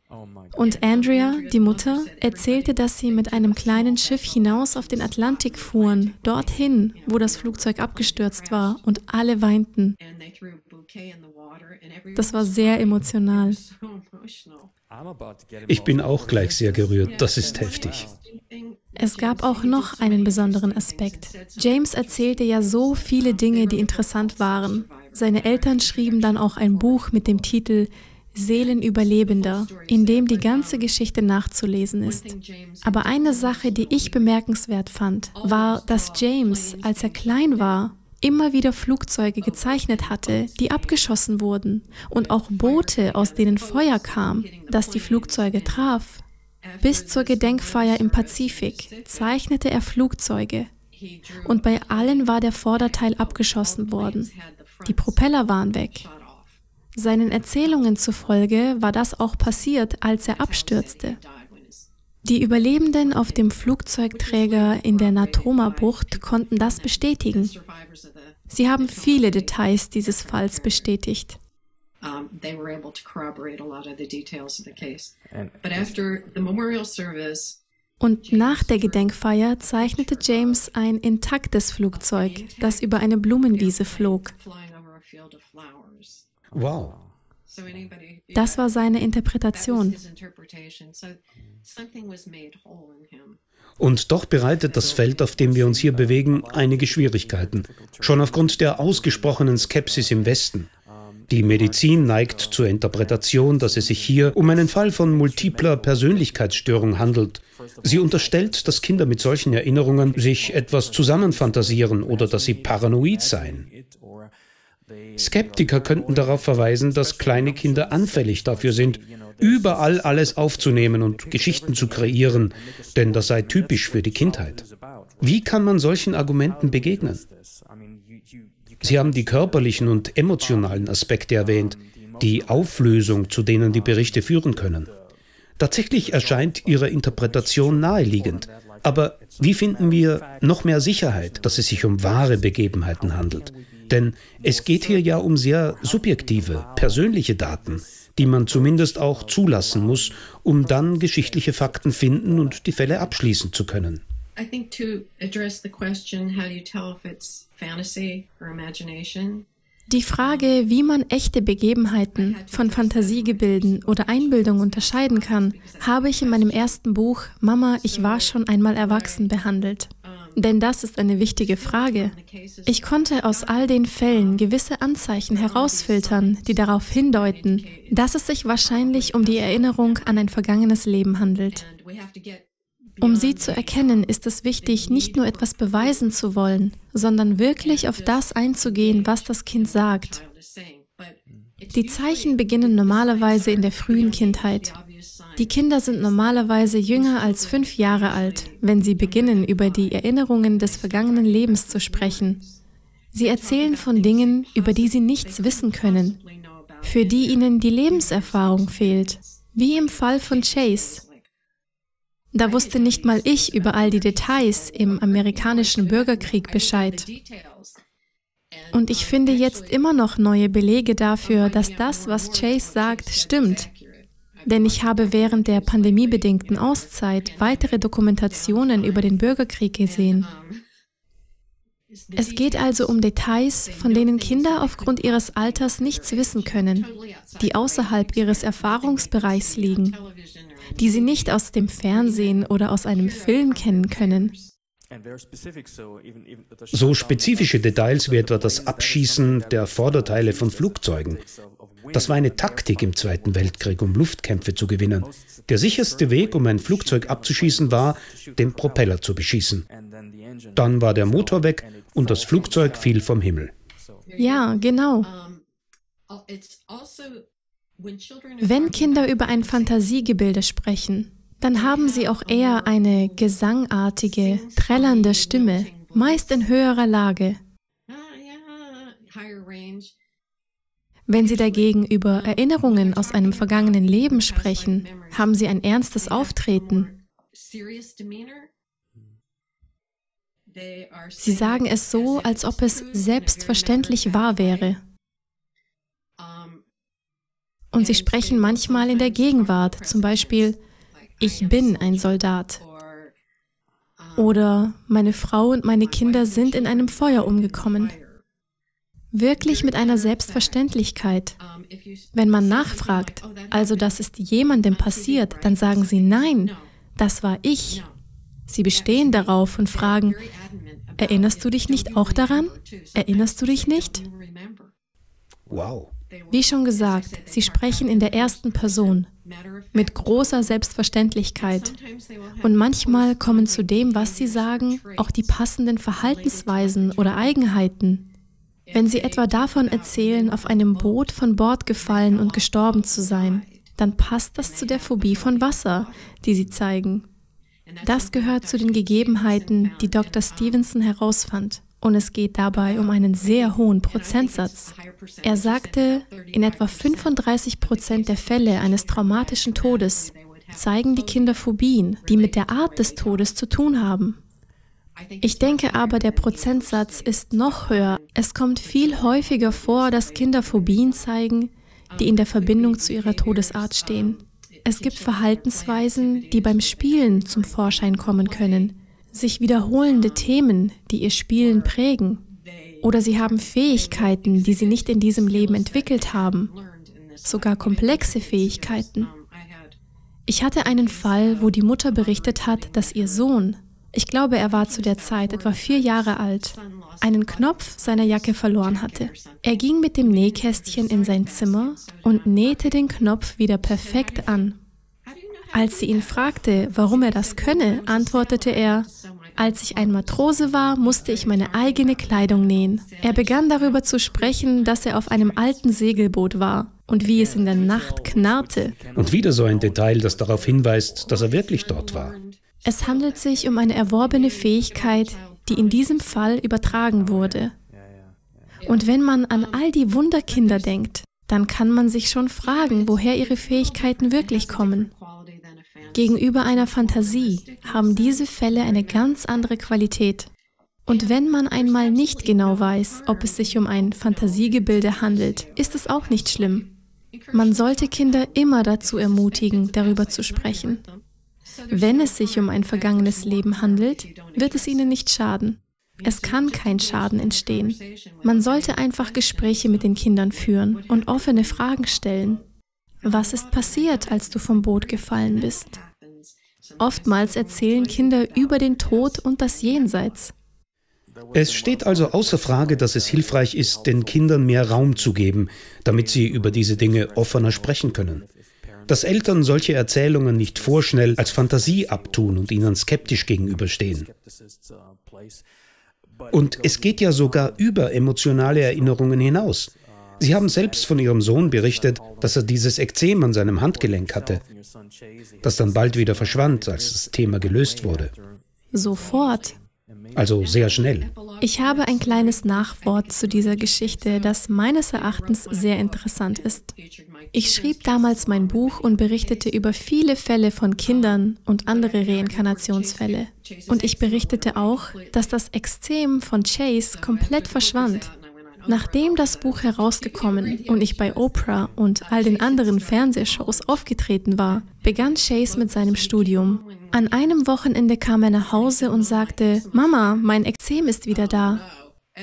Und Andrea, die Mutter, erzählte, dass sie mit einem kleinen Schiff hinaus auf den Atlantik fuhren, dorthin, wo das Flugzeug abgestürzt war, und alle weinten. Das war sehr emotional. Ich bin auch gleich sehr gerührt. Das ist heftig. Es gab auch noch einen besonderen Aspekt. James erzählte ja so viele Dinge, die interessant waren. Seine Eltern schrieben dann auch ein Buch mit dem Titel Seelenüberlebender, in dem die ganze Geschichte nachzulesen ist. Aber eine Sache, die ich bemerkenswert fand, war, dass James, als er klein war, immer wieder Flugzeuge gezeichnet hatte, die abgeschossen wurden und auch Boote, aus denen Feuer kam, das die Flugzeuge traf. Bis zur Gedenkfeier im Pazifik zeichnete er Flugzeuge und bei allen war der Vorderteil abgeschossen worden. Die Propeller waren weg. Seinen Erzählungen zufolge war das auch passiert, als er abstürzte. Die Überlebenden auf dem Flugzeugträger in der Natoma-Bucht konnten das bestätigen. Sie haben viele Details dieses Falls bestätigt. Und nach der Gedenkfeier zeichnete James ein intaktes Flugzeug, das über eine Blumenwiese flog. Wow. Das war seine Interpretation. Und doch bereitet das Feld, auf dem wir uns hier bewegen, einige Schwierigkeiten. Schon aufgrund der ausgesprochenen Skepsis im Westen. Die Medizin neigt zur Interpretation, dass es sich hier um einen Fall von multipler Persönlichkeitsstörung handelt. Sie unterstellt, dass Kinder mit solchen Erinnerungen sich etwas zusammenfantasieren oder dass sie paranoid seien. Skeptiker könnten darauf verweisen, dass kleine Kinder anfällig dafür sind, überall alles aufzunehmen und Geschichten zu kreieren, denn das sei typisch für die Kindheit. Wie kann man solchen Argumenten begegnen? Sie haben die körperlichen und emotionalen Aspekte erwähnt, die Auflösung, zu denen die Berichte führen können. Tatsächlich erscheint Ihre Interpretation naheliegend. Aber wie finden wir noch mehr Sicherheit, dass es sich um wahre Begebenheiten handelt? Denn es geht hier ja um sehr subjektive, persönliche Daten, die man zumindest auch zulassen muss, um dann geschichtliche Fakten finden und die Fälle abschließen zu können. I think to address the question, how do you tell if it's fantasy or imagination? Die Frage, wie man echte Begebenheiten von Fantasiegebilden oder Einbildung unterscheiden kann, habe ich in meinem ersten Buch Mama, ich war schon einmal erwachsen behandelt. Denn das ist eine wichtige Frage. Ich konnte aus all den Fällen gewisse Anzeichen herausfiltern, die darauf hindeuten, dass es sich wahrscheinlich um die Erinnerung an ein vergangenes Leben handelt. Um sie zu erkennen, ist es wichtig, nicht nur etwas beweisen zu wollen, sondern wirklich auf das einzugehen, was das Kind sagt. Die Zeichen beginnen normalerweise in der frühen Kindheit. Die Kinder sind normalerweise jünger als fünf Jahre alt, wenn sie beginnen, über die Erinnerungen des vergangenen Lebens zu sprechen. Sie erzählen von Dingen, über die sie nichts wissen können, für die ihnen die Lebenserfahrung fehlt, wie im Fall von Chase. Da wusste nicht mal ich über all die Details im amerikanischen Bürgerkrieg Bescheid. Und ich finde jetzt immer noch neue Belege dafür, dass das, was Chase sagt, stimmt. Denn ich habe während der pandemiebedingten Auszeit weitere Dokumentationen über den Bürgerkrieg gesehen. Es geht also um Details, von denen Kinder aufgrund ihres Alters nichts wissen können, die außerhalb ihres Erfahrungsbereichs liegen die sie nicht aus dem Fernsehen oder aus einem Film kennen können. So spezifische Details wie etwa das Abschießen der Vorderteile von Flugzeugen. Das war eine Taktik im Zweiten Weltkrieg, um Luftkämpfe zu gewinnen. Der sicherste Weg, um ein Flugzeug abzuschießen, war, den Propeller zu beschießen. Dann war der Motor weg und das Flugzeug fiel vom Himmel. Ja, genau. Wenn Kinder über ein Fantasiegebilde sprechen, dann haben sie auch eher eine gesangartige, trällernde Stimme, meist in höherer Lage. Wenn sie dagegen über Erinnerungen aus einem vergangenen Leben sprechen, haben sie ein ernstes Auftreten. Sie sagen es so, als ob es selbstverständlich wahr wäre. Und sie sprechen manchmal in der Gegenwart, zum Beispiel, ich bin ein Soldat. Oder meine Frau und meine Kinder sind in einem Feuer umgekommen. Wirklich mit einer Selbstverständlichkeit. Wenn man nachfragt, also das ist jemandem passiert, dann sagen sie, nein, das war ich. Sie bestehen darauf und fragen, erinnerst du dich nicht auch daran? Erinnerst du dich nicht? Wow. Wie schon gesagt, sie sprechen in der ersten Person mit großer Selbstverständlichkeit. Und manchmal kommen zu dem, was sie sagen, auch die passenden Verhaltensweisen oder Eigenheiten. Wenn sie etwa davon erzählen, auf einem Boot von Bord gefallen und gestorben zu sein, dann passt das zu der Phobie von Wasser, die sie zeigen. Das gehört zu den Gegebenheiten, die Dr. Stevenson herausfand und es geht dabei um einen sehr hohen Prozentsatz. Er sagte, in etwa 35 Prozent der Fälle eines traumatischen Todes zeigen die Kinder Phobien, die mit der Art des Todes zu tun haben. Ich denke aber, der Prozentsatz ist noch höher. Es kommt viel häufiger vor, dass Kinder Phobien zeigen, die in der Verbindung zu ihrer Todesart stehen. Es gibt Verhaltensweisen, die beim Spielen zum Vorschein kommen können, sich wiederholende Themen, die ihr Spielen prägen. Oder sie haben Fähigkeiten, die sie nicht in diesem Leben entwickelt haben. Sogar komplexe Fähigkeiten. Ich hatte einen Fall, wo die Mutter berichtet hat, dass ihr Sohn, ich glaube, er war zu der Zeit etwa vier Jahre alt, einen Knopf seiner Jacke verloren hatte. Er ging mit dem Nähkästchen in sein Zimmer und nähte den Knopf wieder perfekt an. Als sie ihn fragte, warum er das könne, antwortete er, als ich ein Matrose war, musste ich meine eigene Kleidung nähen. Er begann darüber zu sprechen, dass er auf einem alten Segelboot war und wie es in der Nacht knarrte. Und wieder so ein Detail, das darauf hinweist, dass er wirklich dort war. Es handelt sich um eine erworbene Fähigkeit, die in diesem Fall übertragen wurde. Und wenn man an all die Wunderkinder denkt, dann kann man sich schon fragen, woher ihre Fähigkeiten wirklich kommen. Gegenüber einer Fantasie haben diese Fälle eine ganz andere Qualität. Und wenn man einmal nicht genau weiß, ob es sich um ein Fantasiegebilde handelt, ist es auch nicht schlimm. Man sollte Kinder immer dazu ermutigen, darüber zu sprechen. Wenn es sich um ein vergangenes Leben handelt, wird es ihnen nicht schaden. Es kann kein Schaden entstehen. Man sollte einfach Gespräche mit den Kindern führen und offene Fragen stellen. Was ist passiert, als du vom Boot gefallen bist? Oftmals erzählen Kinder über den Tod und das Jenseits. Es steht also außer Frage, dass es hilfreich ist, den Kindern mehr Raum zu geben, damit sie über diese Dinge offener sprechen können. Dass Eltern solche Erzählungen nicht vorschnell als Fantasie abtun und ihnen skeptisch gegenüberstehen. Und es geht ja sogar über emotionale Erinnerungen hinaus. Sie haben selbst von ihrem Sohn berichtet, dass er dieses Ekzem an seinem Handgelenk hatte, das dann bald wieder verschwand, als das Thema gelöst wurde. Sofort. Also sehr schnell. Ich habe ein kleines Nachwort zu dieser Geschichte, das meines Erachtens sehr interessant ist. Ich schrieb damals mein Buch und berichtete über viele Fälle von Kindern und andere Reinkarnationsfälle. Und ich berichtete auch, dass das Extrem von Chase komplett verschwand. Nachdem das Buch herausgekommen und ich bei Oprah und all den anderen Fernsehshows aufgetreten war, begann Chase mit seinem Studium. An einem Wochenende kam er nach Hause und sagte, Mama, mein Ekzem ist wieder da.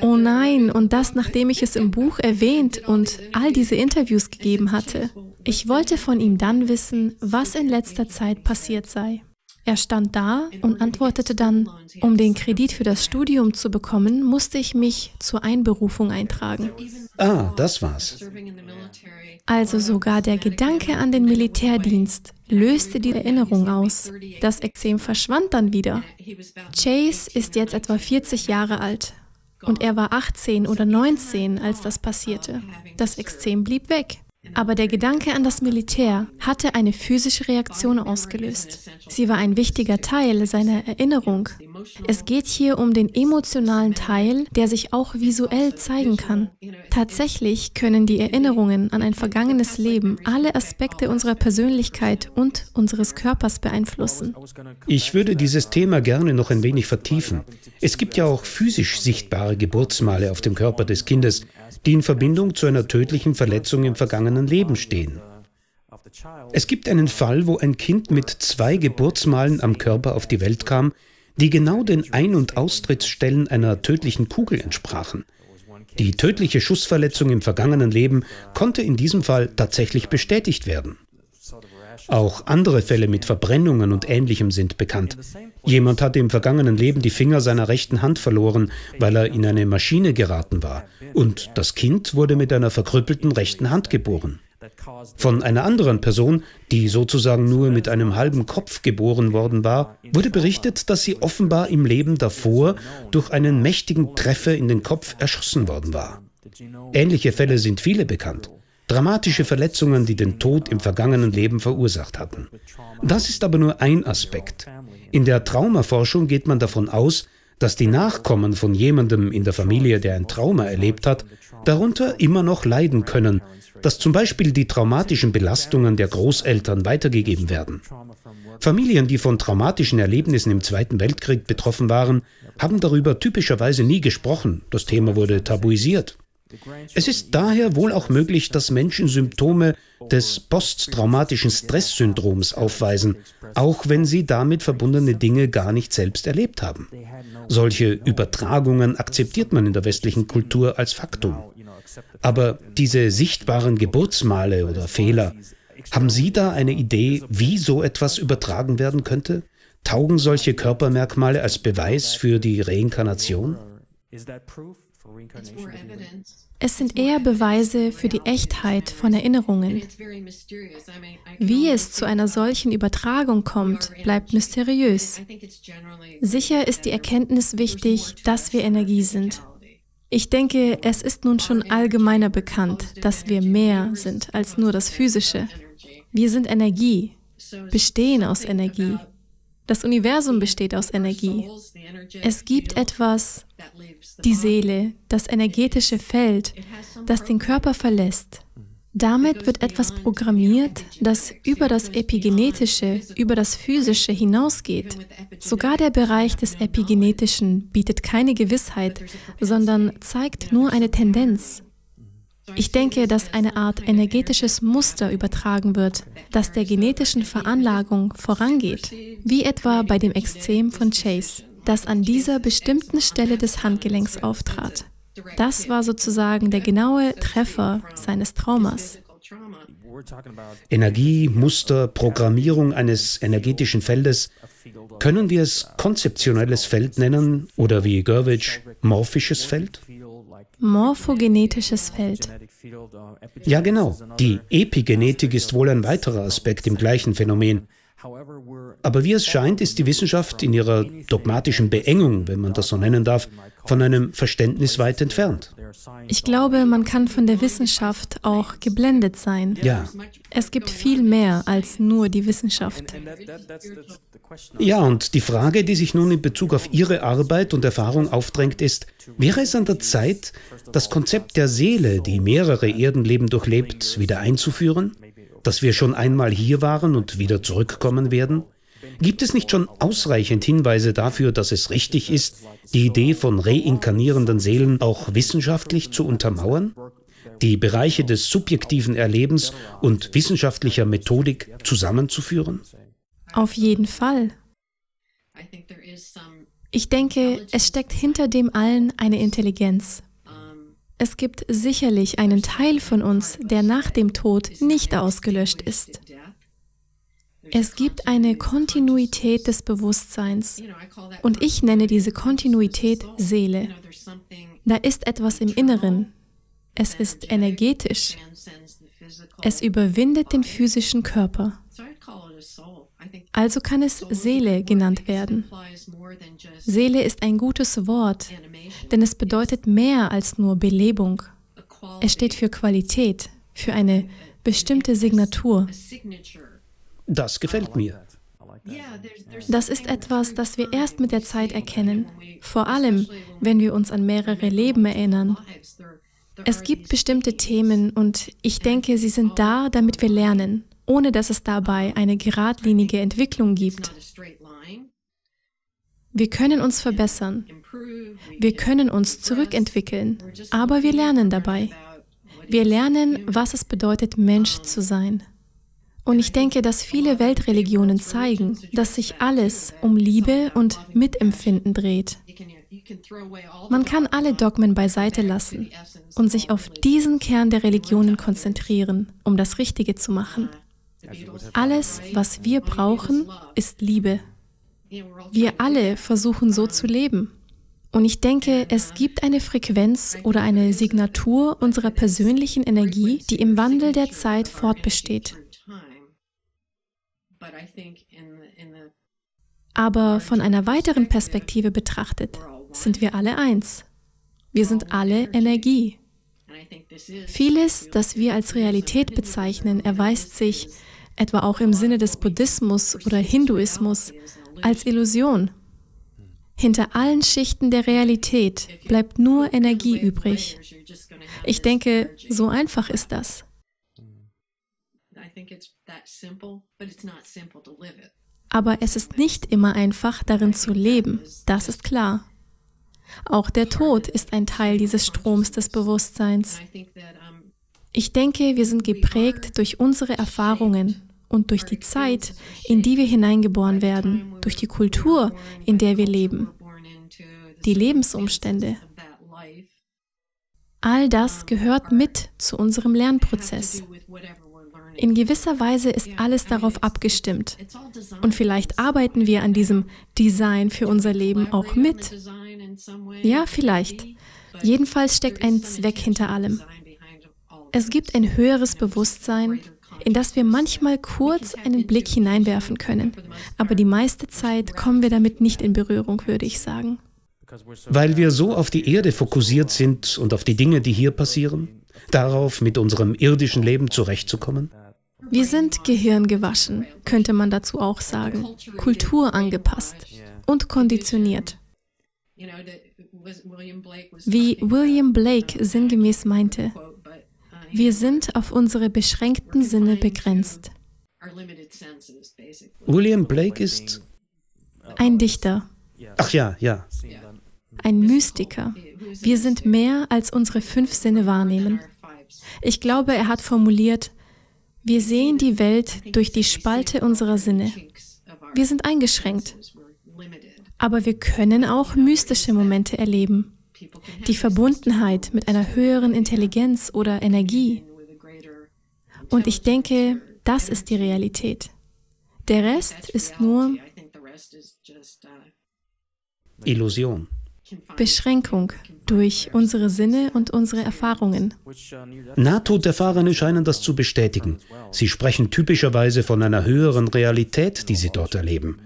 Oh nein, und das nachdem ich es im Buch erwähnt und all diese Interviews gegeben hatte. Ich wollte von ihm dann wissen, was in letzter Zeit passiert sei. Er stand da und antwortete dann, um den Kredit für das Studium zu bekommen, musste ich mich zur Einberufung eintragen. Ah, das war's. Also sogar der Gedanke an den Militärdienst löste die Erinnerung aus. Das Ekzem verschwand dann wieder. Chase ist jetzt etwa 40 Jahre alt und er war 18 oder 19, als das passierte. Das Ekzem blieb weg. Aber der Gedanke an das Militär hatte eine physische Reaktion ausgelöst. Sie war ein wichtiger Teil seiner Erinnerung. Es geht hier um den emotionalen Teil, der sich auch visuell zeigen kann. Tatsächlich können die Erinnerungen an ein vergangenes Leben alle Aspekte unserer Persönlichkeit und unseres Körpers beeinflussen. Ich würde dieses Thema gerne noch ein wenig vertiefen. Es gibt ja auch physisch sichtbare Geburtsmale auf dem Körper des Kindes, die in Verbindung zu einer tödlichen Verletzung im vergangenen Leben stehen. Es gibt einen Fall, wo ein Kind mit zwei Geburtsmalen am Körper auf die Welt kam, die genau den Ein- und Austrittsstellen einer tödlichen Kugel entsprachen. Die tödliche Schussverletzung im vergangenen Leben konnte in diesem Fall tatsächlich bestätigt werden. Auch andere Fälle mit Verbrennungen und Ähnlichem sind bekannt. Jemand hatte im vergangenen Leben die Finger seiner rechten Hand verloren, weil er in eine Maschine geraten war. Und das Kind wurde mit einer verkrüppelten rechten Hand geboren. Von einer anderen Person, die sozusagen nur mit einem halben Kopf geboren worden war, wurde berichtet, dass sie offenbar im Leben davor durch einen mächtigen Treffer in den Kopf erschossen worden war. Ähnliche Fälle sind viele bekannt. Dramatische Verletzungen, die den Tod im vergangenen Leben verursacht hatten. Das ist aber nur ein Aspekt. In der Traumaforschung geht man davon aus, dass die Nachkommen von jemandem in der Familie, der ein Trauma erlebt hat, darunter immer noch leiden können, dass zum Beispiel die traumatischen Belastungen der Großeltern weitergegeben werden. Familien, die von traumatischen Erlebnissen im Zweiten Weltkrieg betroffen waren, haben darüber typischerweise nie gesprochen. Das Thema wurde tabuisiert. Es ist daher wohl auch möglich, dass Menschen Symptome des posttraumatischen Stresssyndroms aufweisen, auch wenn sie damit verbundene Dinge gar nicht selbst erlebt haben. Solche Übertragungen akzeptiert man in der westlichen Kultur als Faktum. Aber diese sichtbaren Geburtsmale oder Fehler, haben Sie da eine Idee, wie so etwas übertragen werden könnte? Taugen solche Körpermerkmale als Beweis für die Reinkarnation? Es sind eher Beweise für die Echtheit von Erinnerungen. Wie es zu einer solchen Übertragung kommt, bleibt mysteriös. Sicher ist die Erkenntnis wichtig, dass wir Energie sind. Ich denke, es ist nun schon allgemeiner bekannt, dass wir mehr sind als nur das Physische. Wir sind Energie, bestehen aus Energie. Das Universum besteht aus Energie. Es gibt etwas, die Seele, das energetische Feld, das den Körper verlässt. Damit wird etwas programmiert, das über das Epigenetische, über das Physische hinausgeht. Sogar der Bereich des Epigenetischen bietet keine Gewissheit, sondern zeigt nur eine Tendenz. Ich denke, dass eine Art energetisches Muster übertragen wird, das der genetischen Veranlagung vorangeht, wie etwa bei dem Exzem von Chase, das an dieser bestimmten Stelle des Handgelenks auftrat. Das war sozusagen der genaue Treffer seines Traumas. Energie, Muster, Programmierung eines energetischen Feldes, können wir es konzeptionelles Feld nennen oder wie Gurwitch morphisches Feld? Morphogenetisches Feld. Ja, genau. Die Epigenetik ist wohl ein weiterer Aspekt im gleichen Phänomen. Aber wie es scheint, ist die Wissenschaft in ihrer dogmatischen Beengung, wenn man das so nennen darf, von einem Verständnis weit entfernt. Ich glaube, man kann von der Wissenschaft auch geblendet sein. Ja. Es gibt viel mehr als nur die Wissenschaft. Ja, und die Frage, die sich nun in Bezug auf Ihre Arbeit und Erfahrung aufdrängt, ist, wäre es an der Zeit, das Konzept der Seele, die mehrere Erdenleben durchlebt, wieder einzuführen? Dass wir schon einmal hier waren und wieder zurückkommen werden? Gibt es nicht schon ausreichend Hinweise dafür, dass es richtig ist, die Idee von reinkarnierenden Seelen auch wissenschaftlich zu untermauern? Die Bereiche des subjektiven Erlebens und wissenschaftlicher Methodik zusammenzuführen? Auf jeden Fall. Ich denke, es steckt hinter dem allen eine Intelligenz. Es gibt sicherlich einen Teil von uns, der nach dem Tod nicht ausgelöscht ist. Es gibt eine Kontinuität des Bewusstseins und ich nenne diese Kontinuität Seele. Da ist etwas im Inneren. Es ist energetisch. Es überwindet den physischen Körper. Also kann es Seele genannt werden. Seele ist ein gutes Wort, denn es bedeutet mehr als nur Belebung. Es steht für Qualität, für eine bestimmte Signatur. Das gefällt mir. Das ist etwas, das wir erst mit der Zeit erkennen, vor allem wenn wir uns an mehrere Leben erinnern. Es gibt bestimmte Themen und ich denke, sie sind da, damit wir lernen, ohne dass es dabei eine geradlinige Entwicklung gibt. Wir können uns verbessern, wir können uns zurückentwickeln, aber wir lernen dabei. Wir lernen, was es bedeutet, Mensch zu sein. Und ich denke, dass viele Weltreligionen zeigen, dass sich alles um Liebe und Mitempfinden dreht. Man kann alle Dogmen beiseite lassen und sich auf diesen Kern der Religionen konzentrieren, um das Richtige zu machen. Alles, was wir brauchen, ist Liebe. Wir alle versuchen so zu leben. Und ich denke, es gibt eine Frequenz oder eine Signatur unserer persönlichen Energie, die im Wandel der Zeit fortbesteht. Aber von einer weiteren Perspektive betrachtet, sind wir alle eins. Wir sind alle Energie. Vieles, das wir als Realität bezeichnen, erweist sich, etwa auch im Sinne des Buddhismus oder Hinduismus, als Illusion. Hinter allen Schichten der Realität bleibt nur Energie übrig. Ich denke, so einfach ist das. Aber es ist nicht immer einfach, darin zu leben, das ist klar. Auch der Tod ist ein Teil dieses Stroms des Bewusstseins. Ich denke, wir sind geprägt durch unsere Erfahrungen und durch die Zeit, in die wir hineingeboren werden, durch die Kultur, in der wir leben, die Lebensumstände. All das gehört mit zu unserem Lernprozess. In gewisser Weise ist alles darauf abgestimmt. Und vielleicht arbeiten wir an diesem Design für unser Leben auch mit. Ja, vielleicht. Jedenfalls steckt ein Zweck hinter allem. Es gibt ein höheres Bewusstsein, in das wir manchmal kurz einen Blick hineinwerfen können. Aber die meiste Zeit kommen wir damit nicht in Berührung, würde ich sagen. Weil wir so auf die Erde fokussiert sind und auf die Dinge, die hier passieren, darauf mit unserem irdischen Leben zurechtzukommen? Wir sind gehirngewaschen, könnte man dazu auch sagen, Kultur angepasst und konditioniert. Wie William Blake sinngemäß meinte, wir sind auf unsere beschränkten Sinne begrenzt. William Blake ist ein Dichter. Ach ja, ja. Ein Mystiker. Wir sind mehr, als unsere fünf Sinne wahrnehmen. Ich glaube, er hat formuliert, wir sehen die Welt durch die Spalte unserer Sinne. Wir sind eingeschränkt. Aber wir können auch mystische Momente erleben. Die Verbundenheit mit einer höheren Intelligenz oder Energie. Und ich denke, das ist die Realität. Der Rest ist nur Illusion. Beschränkung durch unsere Sinne und unsere Erfahrungen. Nahtoderfahrene scheinen das zu bestätigen. Sie sprechen typischerweise von einer höheren Realität, die sie dort erleben.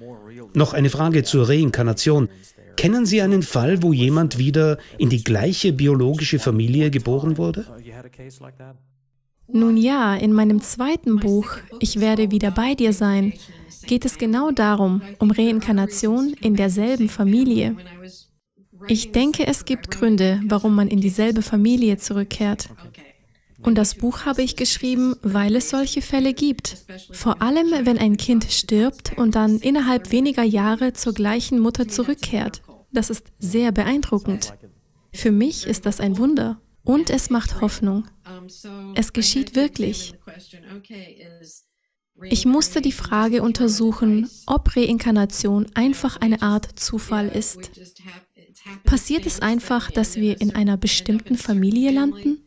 Noch eine Frage zur Reinkarnation. Kennen Sie einen Fall, wo jemand wieder in die gleiche biologische Familie geboren wurde? Nun ja, in meinem zweiten Buch, Ich werde wieder bei dir sein, geht es genau darum, um Reinkarnation in derselben Familie. Ich denke, es gibt Gründe, warum man in dieselbe Familie zurückkehrt. Und das Buch habe ich geschrieben, weil es solche Fälle gibt. Vor allem, wenn ein Kind stirbt und dann innerhalb weniger Jahre zur gleichen Mutter zurückkehrt. Das ist sehr beeindruckend. Für mich ist das ein Wunder. Und es macht Hoffnung. Es geschieht wirklich. Ich musste die Frage untersuchen, ob Reinkarnation einfach eine Art Zufall ist. Passiert es einfach, dass wir in einer bestimmten Familie landen?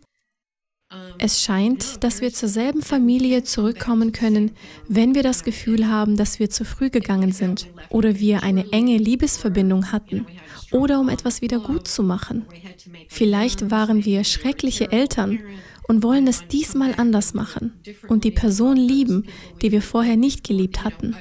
Es scheint, dass wir zur selben Familie zurückkommen können, wenn wir das Gefühl haben, dass wir zu früh gegangen sind oder wir eine enge Liebesverbindung hatten oder um etwas wieder gut zu machen. Vielleicht waren wir schreckliche Eltern und wollen es diesmal anders machen und die Person lieben, die wir vorher nicht geliebt hatten.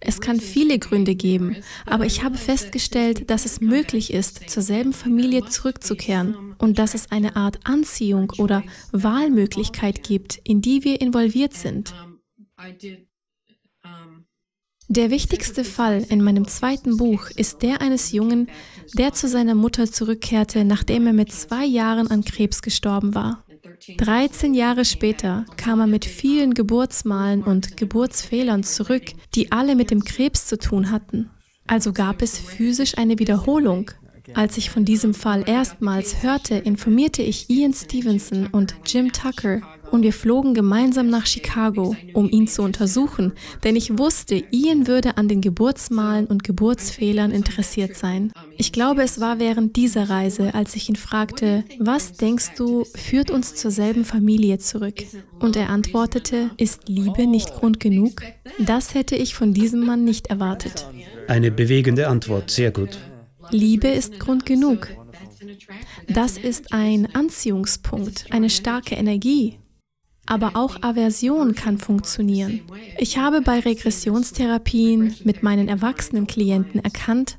Es kann viele Gründe geben, aber ich habe festgestellt, dass es möglich ist, zur selben Familie zurückzukehren und dass es eine Art Anziehung oder Wahlmöglichkeit gibt, in die wir involviert sind. Der wichtigste Fall in meinem zweiten Buch ist der eines Jungen, der zu seiner Mutter zurückkehrte, nachdem er mit zwei Jahren an Krebs gestorben war. 13 Jahre später kam er mit vielen Geburtsmalen und Geburtsfehlern zurück, die alle mit dem Krebs zu tun hatten. Also gab es physisch eine Wiederholung. Als ich von diesem Fall erstmals hörte, informierte ich Ian Stevenson und Jim Tucker und wir flogen gemeinsam nach Chicago, um ihn zu untersuchen, denn ich wusste, Ian würde an den Geburtsmalen und Geburtsfehlern interessiert sein. Ich glaube, es war während dieser Reise, als ich ihn fragte, was denkst du, führt uns zur selben Familie zurück? Und er antwortete, ist Liebe nicht Grund genug? Das hätte ich von diesem Mann nicht erwartet. Eine bewegende Antwort, sehr gut. Liebe ist Grund genug. Das ist ein Anziehungspunkt, eine starke Energie. Aber auch Aversion kann funktionieren. Ich habe bei Regressionstherapien mit meinen erwachsenen Klienten erkannt,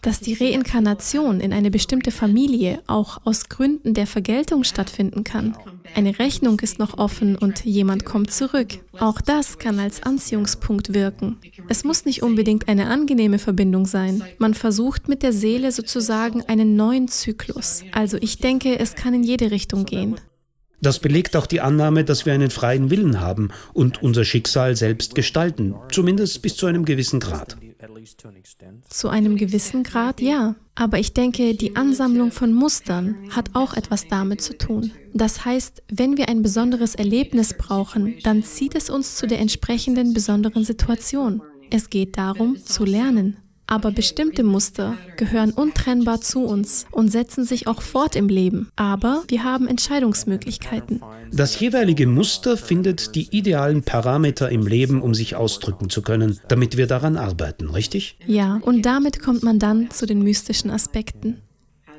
dass die Reinkarnation in eine bestimmte Familie auch aus Gründen der Vergeltung stattfinden kann. Eine Rechnung ist noch offen und jemand kommt zurück. Auch das kann als Anziehungspunkt wirken. Es muss nicht unbedingt eine angenehme Verbindung sein. Man versucht mit der Seele sozusagen einen neuen Zyklus. Also ich denke, es kann in jede Richtung gehen. Das belegt auch die Annahme, dass wir einen freien Willen haben und unser Schicksal selbst gestalten, zumindest bis zu einem gewissen Grad. Zu einem gewissen Grad ja, aber ich denke, die Ansammlung von Mustern hat auch etwas damit zu tun. Das heißt, wenn wir ein besonderes Erlebnis brauchen, dann zieht es uns zu der entsprechenden besonderen Situation. Es geht darum, zu lernen. Aber bestimmte Muster gehören untrennbar zu uns und setzen sich auch fort im Leben. Aber wir haben Entscheidungsmöglichkeiten. Das jeweilige Muster findet die idealen Parameter im Leben, um sich ausdrücken zu können, damit wir daran arbeiten, richtig? Ja, und damit kommt man dann zu den mystischen Aspekten.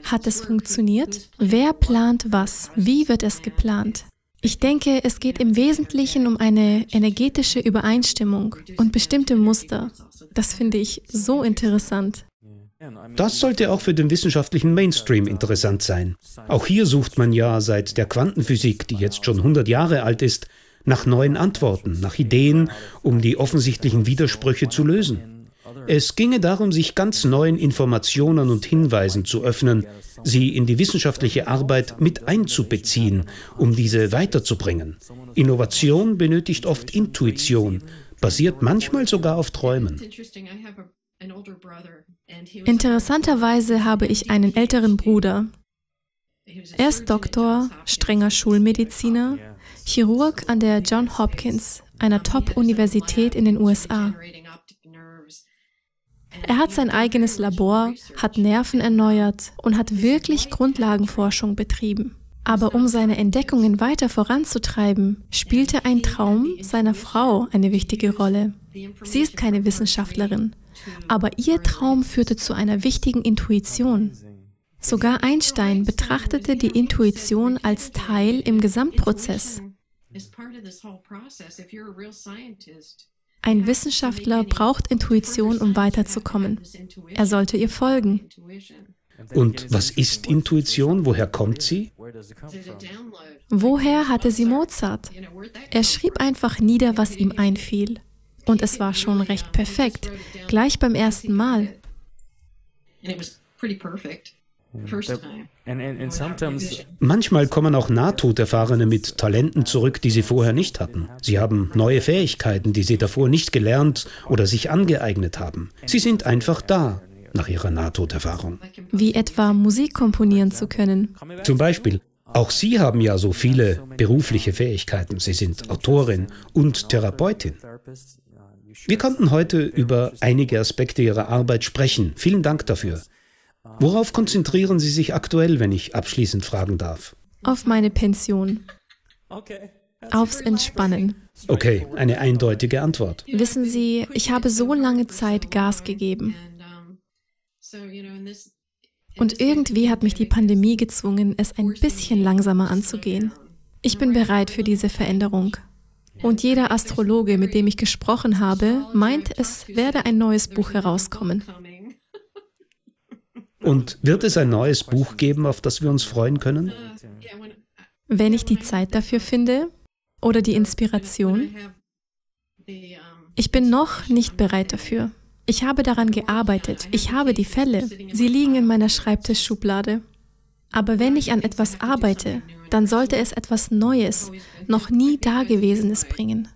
Hat es funktioniert? Wer plant was? Wie wird es geplant? Ich denke, es geht im Wesentlichen um eine energetische Übereinstimmung und bestimmte Muster. Das finde ich so interessant. Das sollte auch für den wissenschaftlichen Mainstream interessant sein. Auch hier sucht man ja seit der Quantenphysik, die jetzt schon 100 Jahre alt ist, nach neuen Antworten, nach Ideen, um die offensichtlichen Widersprüche zu lösen. Es ginge darum, sich ganz neuen Informationen und Hinweisen zu öffnen, sie in die wissenschaftliche Arbeit mit einzubeziehen, um diese weiterzubringen. Innovation benötigt oft Intuition, basiert manchmal sogar auf Träumen. Interessanterweise habe ich einen älteren Bruder. Er ist Doktor, strenger Schulmediziner, Chirurg an der John Hopkins, einer Top-Universität in den USA. Er hat sein eigenes Labor, hat Nerven erneuert und hat wirklich Grundlagenforschung betrieben. Aber um seine Entdeckungen weiter voranzutreiben, spielte ein Traum seiner Frau eine wichtige Rolle. Sie ist keine Wissenschaftlerin, aber ihr Traum führte zu einer wichtigen Intuition. Sogar Einstein betrachtete die Intuition als Teil im Gesamtprozess. Ein Wissenschaftler braucht Intuition, um weiterzukommen. Er sollte ihr folgen. Und was ist Intuition? Woher kommt sie? Woher hatte sie Mozart? Er schrieb einfach nieder, was ihm einfiel. Und es war schon recht perfekt, gleich beim ersten Mal. Manchmal kommen auch Nahtoderfahrene mit Talenten zurück, die sie vorher nicht hatten. Sie haben neue Fähigkeiten, die sie davor nicht gelernt oder sich angeeignet haben. Sie sind einfach da nach ihrer Nahtoderfahrung. Wie etwa Musik komponieren zu können. Zum Beispiel. Auch Sie haben ja so viele berufliche Fähigkeiten. Sie sind Autorin und Therapeutin. Wir konnten heute über einige Aspekte Ihrer Arbeit sprechen. Vielen Dank dafür. Worauf konzentrieren Sie sich aktuell, wenn ich abschließend fragen darf? Auf meine Pension. Aufs Entspannen. Okay, eine eindeutige Antwort. Wissen Sie, ich habe so lange Zeit Gas gegeben. Und irgendwie hat mich die Pandemie gezwungen, es ein bisschen langsamer anzugehen. Ich bin bereit für diese Veränderung. Und jeder Astrologe, mit dem ich gesprochen habe, meint, es werde ein neues Buch herauskommen. Und wird es ein neues Buch geben, auf das wir uns freuen können? Wenn ich die Zeit dafür finde oder die Inspiration. Ich bin noch nicht bereit dafür. Ich habe daran gearbeitet. Ich habe die Fälle. Sie liegen in meiner Schreibtischschublade. Aber wenn ich an etwas arbeite, dann sollte es etwas Neues, noch nie Dagewesenes bringen.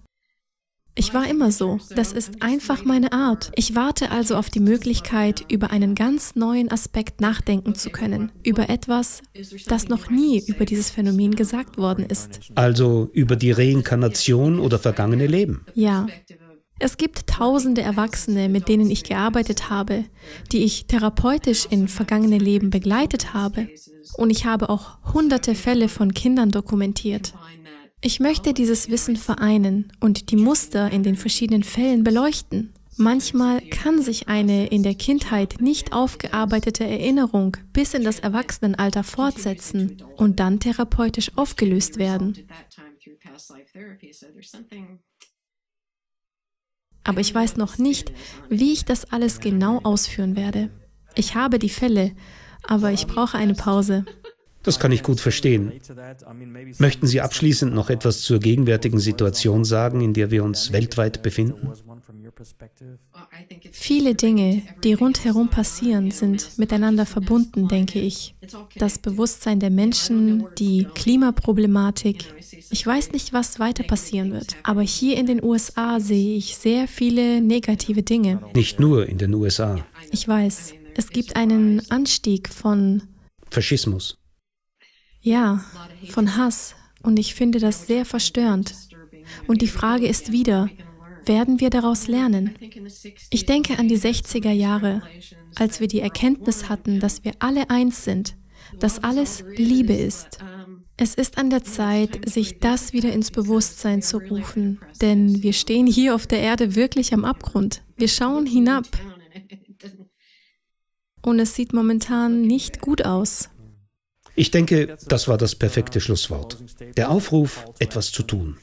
Ich war immer so. Das ist einfach meine Art. Ich warte also auf die Möglichkeit, über einen ganz neuen Aspekt nachdenken zu können. Über etwas, das noch nie über dieses Phänomen gesagt worden ist. Also über die Reinkarnation oder vergangene Leben. Ja. Es gibt tausende Erwachsene, mit denen ich gearbeitet habe, die ich therapeutisch in vergangene Leben begleitet habe. Und ich habe auch hunderte Fälle von Kindern dokumentiert. Ich möchte dieses Wissen vereinen und die Muster in den verschiedenen Fällen beleuchten. Manchmal kann sich eine in der Kindheit nicht aufgearbeitete Erinnerung bis in das Erwachsenenalter fortsetzen und dann therapeutisch aufgelöst werden. Aber ich weiß noch nicht, wie ich das alles genau ausführen werde. Ich habe die Fälle, aber ich brauche eine Pause. Das kann ich gut verstehen. Möchten Sie abschließend noch etwas zur gegenwärtigen Situation sagen, in der wir uns weltweit befinden? Viele Dinge, die rundherum passieren, sind miteinander verbunden, denke ich. Das Bewusstsein der Menschen, die Klimaproblematik. Ich weiß nicht, was weiter passieren wird, aber hier in den USA sehe ich sehr viele negative Dinge. Nicht nur in den USA. Ich weiß. Es gibt einen Anstieg von Faschismus. Ja, von Hass. Und ich finde das sehr verstörend. Und die Frage ist wieder, werden wir daraus lernen? Ich denke an die 60er Jahre, als wir die Erkenntnis hatten, dass wir alle eins sind, dass alles Liebe ist. Es ist an der Zeit, sich das wieder ins Bewusstsein zu rufen, denn wir stehen hier auf der Erde wirklich am Abgrund. Wir schauen hinab und es sieht momentan nicht gut aus. Ich denke, das war das perfekte Schlusswort. Der Aufruf, etwas zu tun.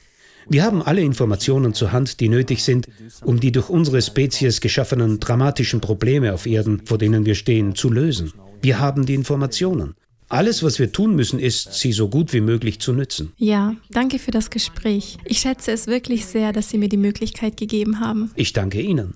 Wir haben alle Informationen zur Hand, die nötig sind, um die durch unsere Spezies geschaffenen dramatischen Probleme auf Erden, vor denen wir stehen, zu lösen. Wir haben die Informationen. Alles, was wir tun müssen, ist, sie so gut wie möglich zu nützen. Ja, danke für das Gespräch. Ich schätze es wirklich sehr, dass Sie mir die Möglichkeit gegeben haben. Ich danke Ihnen.